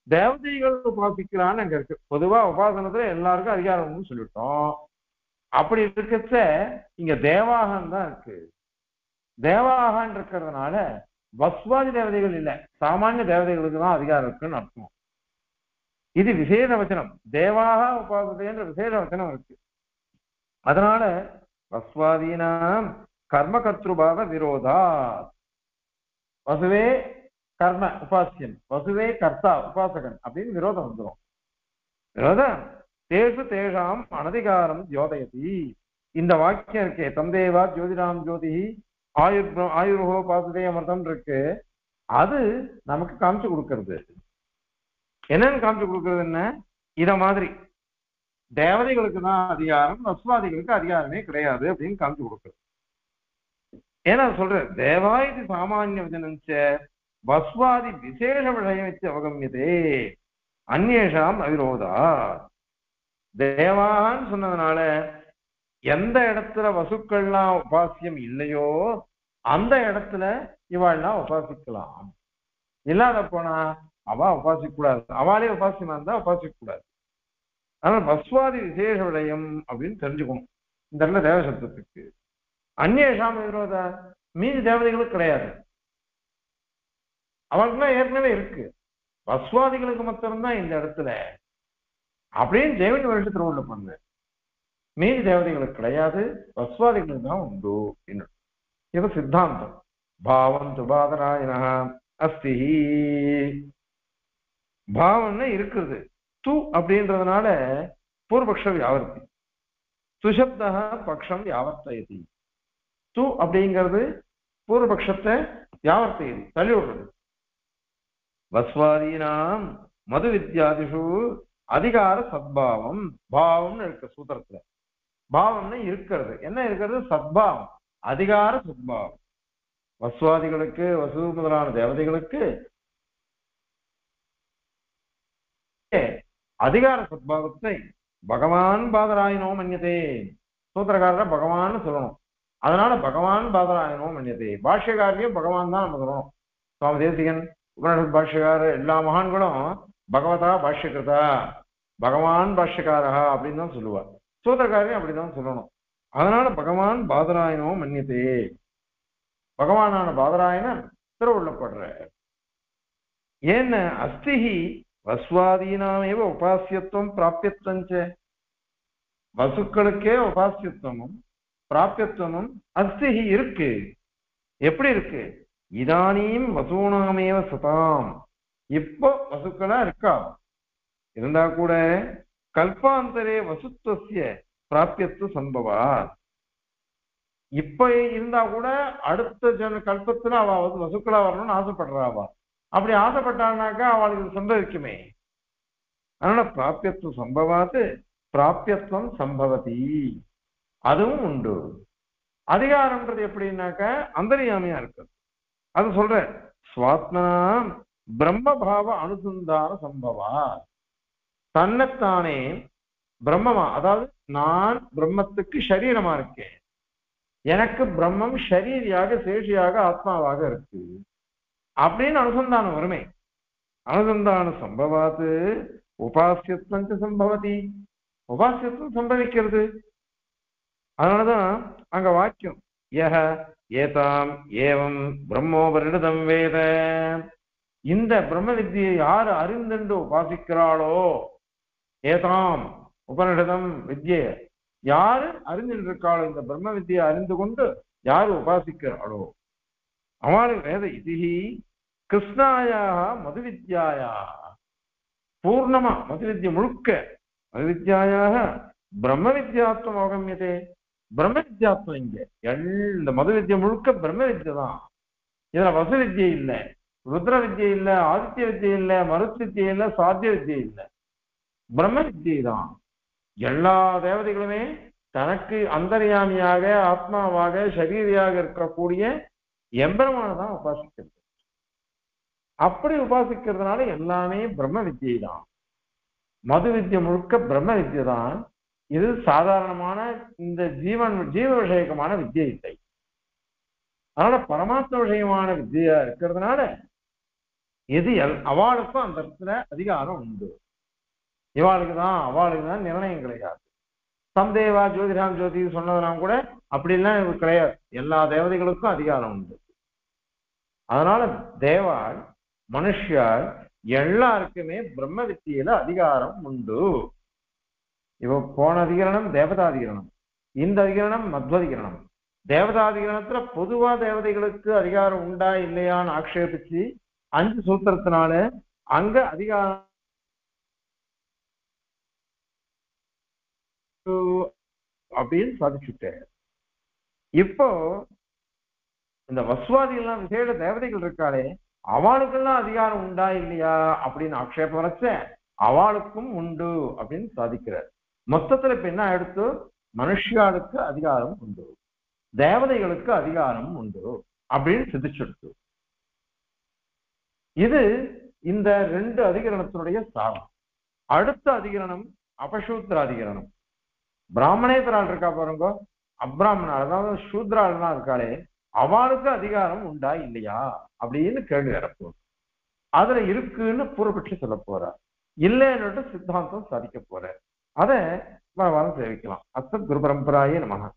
தேவதைகள் உபாசிக்கிறான்னு அங்க இருக்கு. பொதுவா உபாசனத்துல எல்லாருக்கும் அதிகாரம்னு சொல்லிட்டோம். அப்படி இருக்கச்ச இங்க தேவாகம் தான் இருக்கு. தேவாகான் இருக்கிறதுனால வஸ்வாதி தேவதைகள் இல்ல. சாமானிய தேவதைகளுக்கு தான் அதிகாரம் இருக்குன்னு அர்த்தம். இது விசேஷ வச்சனம். தேவாக உபாசத்தைன்ற விசேஷ வச்சனம் இருக்கு. அதனால வஸ்வாதீனாம் கர்ம கர்த்திருபாவ விரோதா வசுவே கர்ம உபாசியன். வசுவே கர்த்தா உபாசகன் அப்படின்னு விரோதம் வந்துடும் விரோதம். தேசு தேஷாம் அனதிகாரம் ஜோதயதி. இந்த வாக்கியம் இருக்கே. தந்தேவா ஜோதிராம் ஜோதி ஆயுர் ஆயுர்வோ பாசதே அமிர்தம் இருக்கு அது நமக்கு காமிச்சு கொடுக்கறது. என்னன்னு காமிச்சு கொடுக்கறது என்ன? இத மாதிரி. தேவதைகளுக்கு தான் அதிகாரம் வசுவாதிகளுக்கு அதிகாரமே கிடையாது அப்படின்னு காமிச்சு கொடுக்குறது. ஏன்னா சொல்ற தேவா இது சாமானிய வச்சனஞ்ச வஸ்வாதி விசேஷ விஷயம் வச்சு அவகமியதே. அந்நேஷாம் அவிரோதா. தேவான்னு சொன்னதுனால எந்த இடத்துல வசுக்கள்லாம் உபாசியம் இல்லையோ அந்த இடத்துல இவாள்லாம் உபாசிக்கலாம். இல்லாத போனா அவ உபாசிக்க கூடாது அவளே உபாசியமா இருந்தா உபாசிக்க கூடாது அதனால பஸ்வாதி விசேஷ விடயம் அப்படின்னு தெரிஞ்சுக்கணும். இந்த இடத்துல தேவசப்தத்துக்கு அந்நேஷாம விரோத? மீதி தேவதைகளுக்கு கிடையாது. அவளுக்குலாம் ஏற்கனவே இருக்கு. பஸ்வாதிகளுக்கு மாத்திரம்தான் இந்த இடத்துல. அப்படின்னு தேவன் வருஷத்துல உள்ள பண்ணு. மீதி தேவதைகளுக்கு கிடையாது. பஸ்வாதிகளுக்கு தான் உண்டு அப்படின்னு இது சித்தாந்தம் பாவம் துபாதராயண அஸ்தி பாவம்னா இருக்குது து அப்படின்றதுனால பூர்வபக்ஷ வியாவர்த்தி சுசப்தா பக்ஷம் வியாவர்த்தயதி து அப்படிங்கிறது பூர்வபக்ஷத்தை வியாவர்த்தயதி தள்ளி விடுறது வஸ்வாதீனாம் மது வித்யாதிஷு அதிகார சத்பாவம் பாவம்னு இருக்கு சூத்திரத்துல பாவம்னு இருக்கிறது என்ன இருக்கிறது சத்பாவம் அதிகார சத்பாவம் வசுவாதிகளுக்கு வசு முதலான தேவதைகளுக்கு அதிகார சத்பாவத்தை பகவான் பாதராயனோ மன்னியதே சூத்திரக்காரர் பகவான் சொல்லணும். அதனால பகவான் பாதராயனோ மன்னியதே பாஷ்யக்காரியம் பகவான் தான் நம்ம சொல்லணும். சுவாமி தேசிகன் உபனிஷத் பாஷ்யக்காரர் எல்லா மகான்களும் பகவதா பாஷ்யகிருதா பகவான் பாஷ்யக்காரா அப்படின்னு தான் சொல்லுவார். சூத்திரக்காரையும் அப்படிதான் சொல்லணும். அதனால பகவான் பாதராயனோ மன்னியதே பகவானான பாதராயணன் திருவுள்ளப்படுற ஏன்னு அஸ்திஹி வஸ்வாதீனாமேவ உபாசியத்துவம் பிராபியத்துவஞ்ச வசுக்களுக்கே உபாசியத்துவமும் பிராபியத்துவமும் அஸ்திஹி இருக்கு. எப்படி இருக்கு? இதானியும் வசூனாமேவ சதாம். இப்போ வசுக்களா இருக்கா? இருந்தா கூட கல்பாந்தரே வசுத்துவசிய பிராப்தியத்து சம்பவா இப்ப இருந்தா கூட அடுத்த ஜன கல்பத்துல அவ வந்து வசுக்களா வரணும்னு ஆசைப்படுறா அவ. அப்படி ஆசைப்பட்டான்னாக்கா அவளுக்கு சம்பவிக்குமே அதனால பிராப்தியத்துவம் சம்பவாது பிராப்தியத்துவம் சம்பவதி. அதுவும் உண்டு. அதிகாரம்ன்றது எப்படின்னாக்க அந்தரியாமையா இருக்கு அது சொல்ற சுவாத்மனா பிரம்மபாவ அனுசந்தான சம்பவா தன்னைத்தானே பிரம்மமா? அதாவது நான் பிரம்மத்துக்கு சரீரமா இருக்கேன். எனக்கு பிரம்மம் ஷரீரியாக சேஷியாக ஆத்மாவாக இருக்கு. அப்படின்னு அனுசந்தானம் வருமே. அனுசந்தான சம்பவாத்து உபாசியத்துவம் சம்பவதி. உபாசியத்துவம் சம்பவிக்கிறது. அதனாலதான் அங்க வாக்கியம். ஏக ஏதாம் ஏவம் பிரம்மோபரிடதம் வேத. இந்த பிரம்ம வித்தியை யாரு அறிந்தென்று உபாசிக்கிறாளோ? ஏதாம். உபனிடதம் வித்யை. யாரு அறிந்திருக்காளோ இந்த பிரம்ம வித்தியை அறிந்து கொண்டு யாரு உபாசிக்கிறாளோ? அவளுக்கு வேத இதிகி கிருஷ்ணாயாக மது வித்யாயா பூர்ணமா மது வித்யை முழுக்க. மது வித்யாயாக பிரம்ம வித்யாத்வம் அவகமியதே. பிரம்ம வித்யாத்வம் இங்க. எல் இந்த மது வித்யை முழுக்க பிரம்ம வித்யை தான். இதுல வசு வித்யை இல்லை. ருத்ர வித்யை இல்லை ஆதித்ய வித்யை இல்லை மருத் வித்யை இல்லை சாத்திய வித்யை இல்லை. பிரம்ம வித்யை தான். எல்லா தேவதைகளுமே தனக்கு அந்தர்யாமியாக ஆத்மாவாக சரீரியாக இருக்கக்கூடிய எம்பெருமான தான் உபாசிக்கிறது. அப்படி உபாசிக்கிறதுனால எல்லாமே பிரம்ம வித்தியை தான் மது வித்தியை முழுக்க பிரம்ம வித்யை தான் இது சாதாரணமான இந்த ஜீவன் ஜீவ விஷயகமான வித்யை இல்லை. அதனால பரமாத்ம விஷயமான வித்தியா இருக்கிறதுனால இது எல் அவளுக்கும் அந்த இடத்துல அதிகாரம் உண்டு. இவாளுக்கு தான் அவளுக்கு தான் நிர்ணயம் கிடையாது. சம்தேவா ஜோதிராம் ஜோதி சொன்னதெல்லாம் கூட அப்படிலாம் இவர் கிடையாது. எல்லா தேவதைகளுக்கும் அதிகாரம் உண்டு. அதனால தேவாள் மனுஷியால் எல்லாருக்குமே பிரம்ம வித்தியில அதிகாரம் உண்டு. இவ போன அதிகரணம் தேவதாதிகரணம். இந்த அதிகரணம் மத்வதிகரணம். தேவதாதிகரணத்துல பொதுவா தேவதைகளுக்கு அதிகாரம் உண்டா இல்லையான்னு ஆக்ஷேபிச்சு அஞ்சு சூத்திரத்தினால அங்க அதிகாரம் அப்படின்னு சாதிச்சுட்டார் இப்போ இந்த வசுவாதிகள்லாம் விசேட தேவதைகள் இருக்காளே அவளுக்கெல்லாம் அதிகாரம் உண்டா இல்லையா அப்படின்னு ஆக்ஷேபம் வச்ச அவளுக்கும் உண்டு அப்படின்னு சாதிக்கிறார். மொத்தத்துல இப்ப என்ன எடுத்து மனுஷியாளுக்கு அதிகாரம் உண்டு. தேவதைகளுக்கு அதிகாரம் உண்டு அப்படின்னு சிதிச்செடுத்து இது இந்த ரெண்டு அதிகரணத்தினுடைய சாரம். அடுத்த அதிகரணம் அபசூத்திர அதிகரணம். பிராமணேத்தரால் இருக்கா பாருங்க. அப்ராமணால் அதாவது சூத்ராலாம் இருக்காளே அவளுக்கு அதிகாரம் உண்டா இல்லையா? அப்படின்னு கேள்வி வரப்போகுது. அதுல இருக்குன்னு பூர்வபட்சி சொல்ல போறார். இல்லைன்னு சித்தாந்தம் சாதிக்க போறார். அதை வரம் சேவிக்கலாம். அசத் குரு பரம்பராயே நமக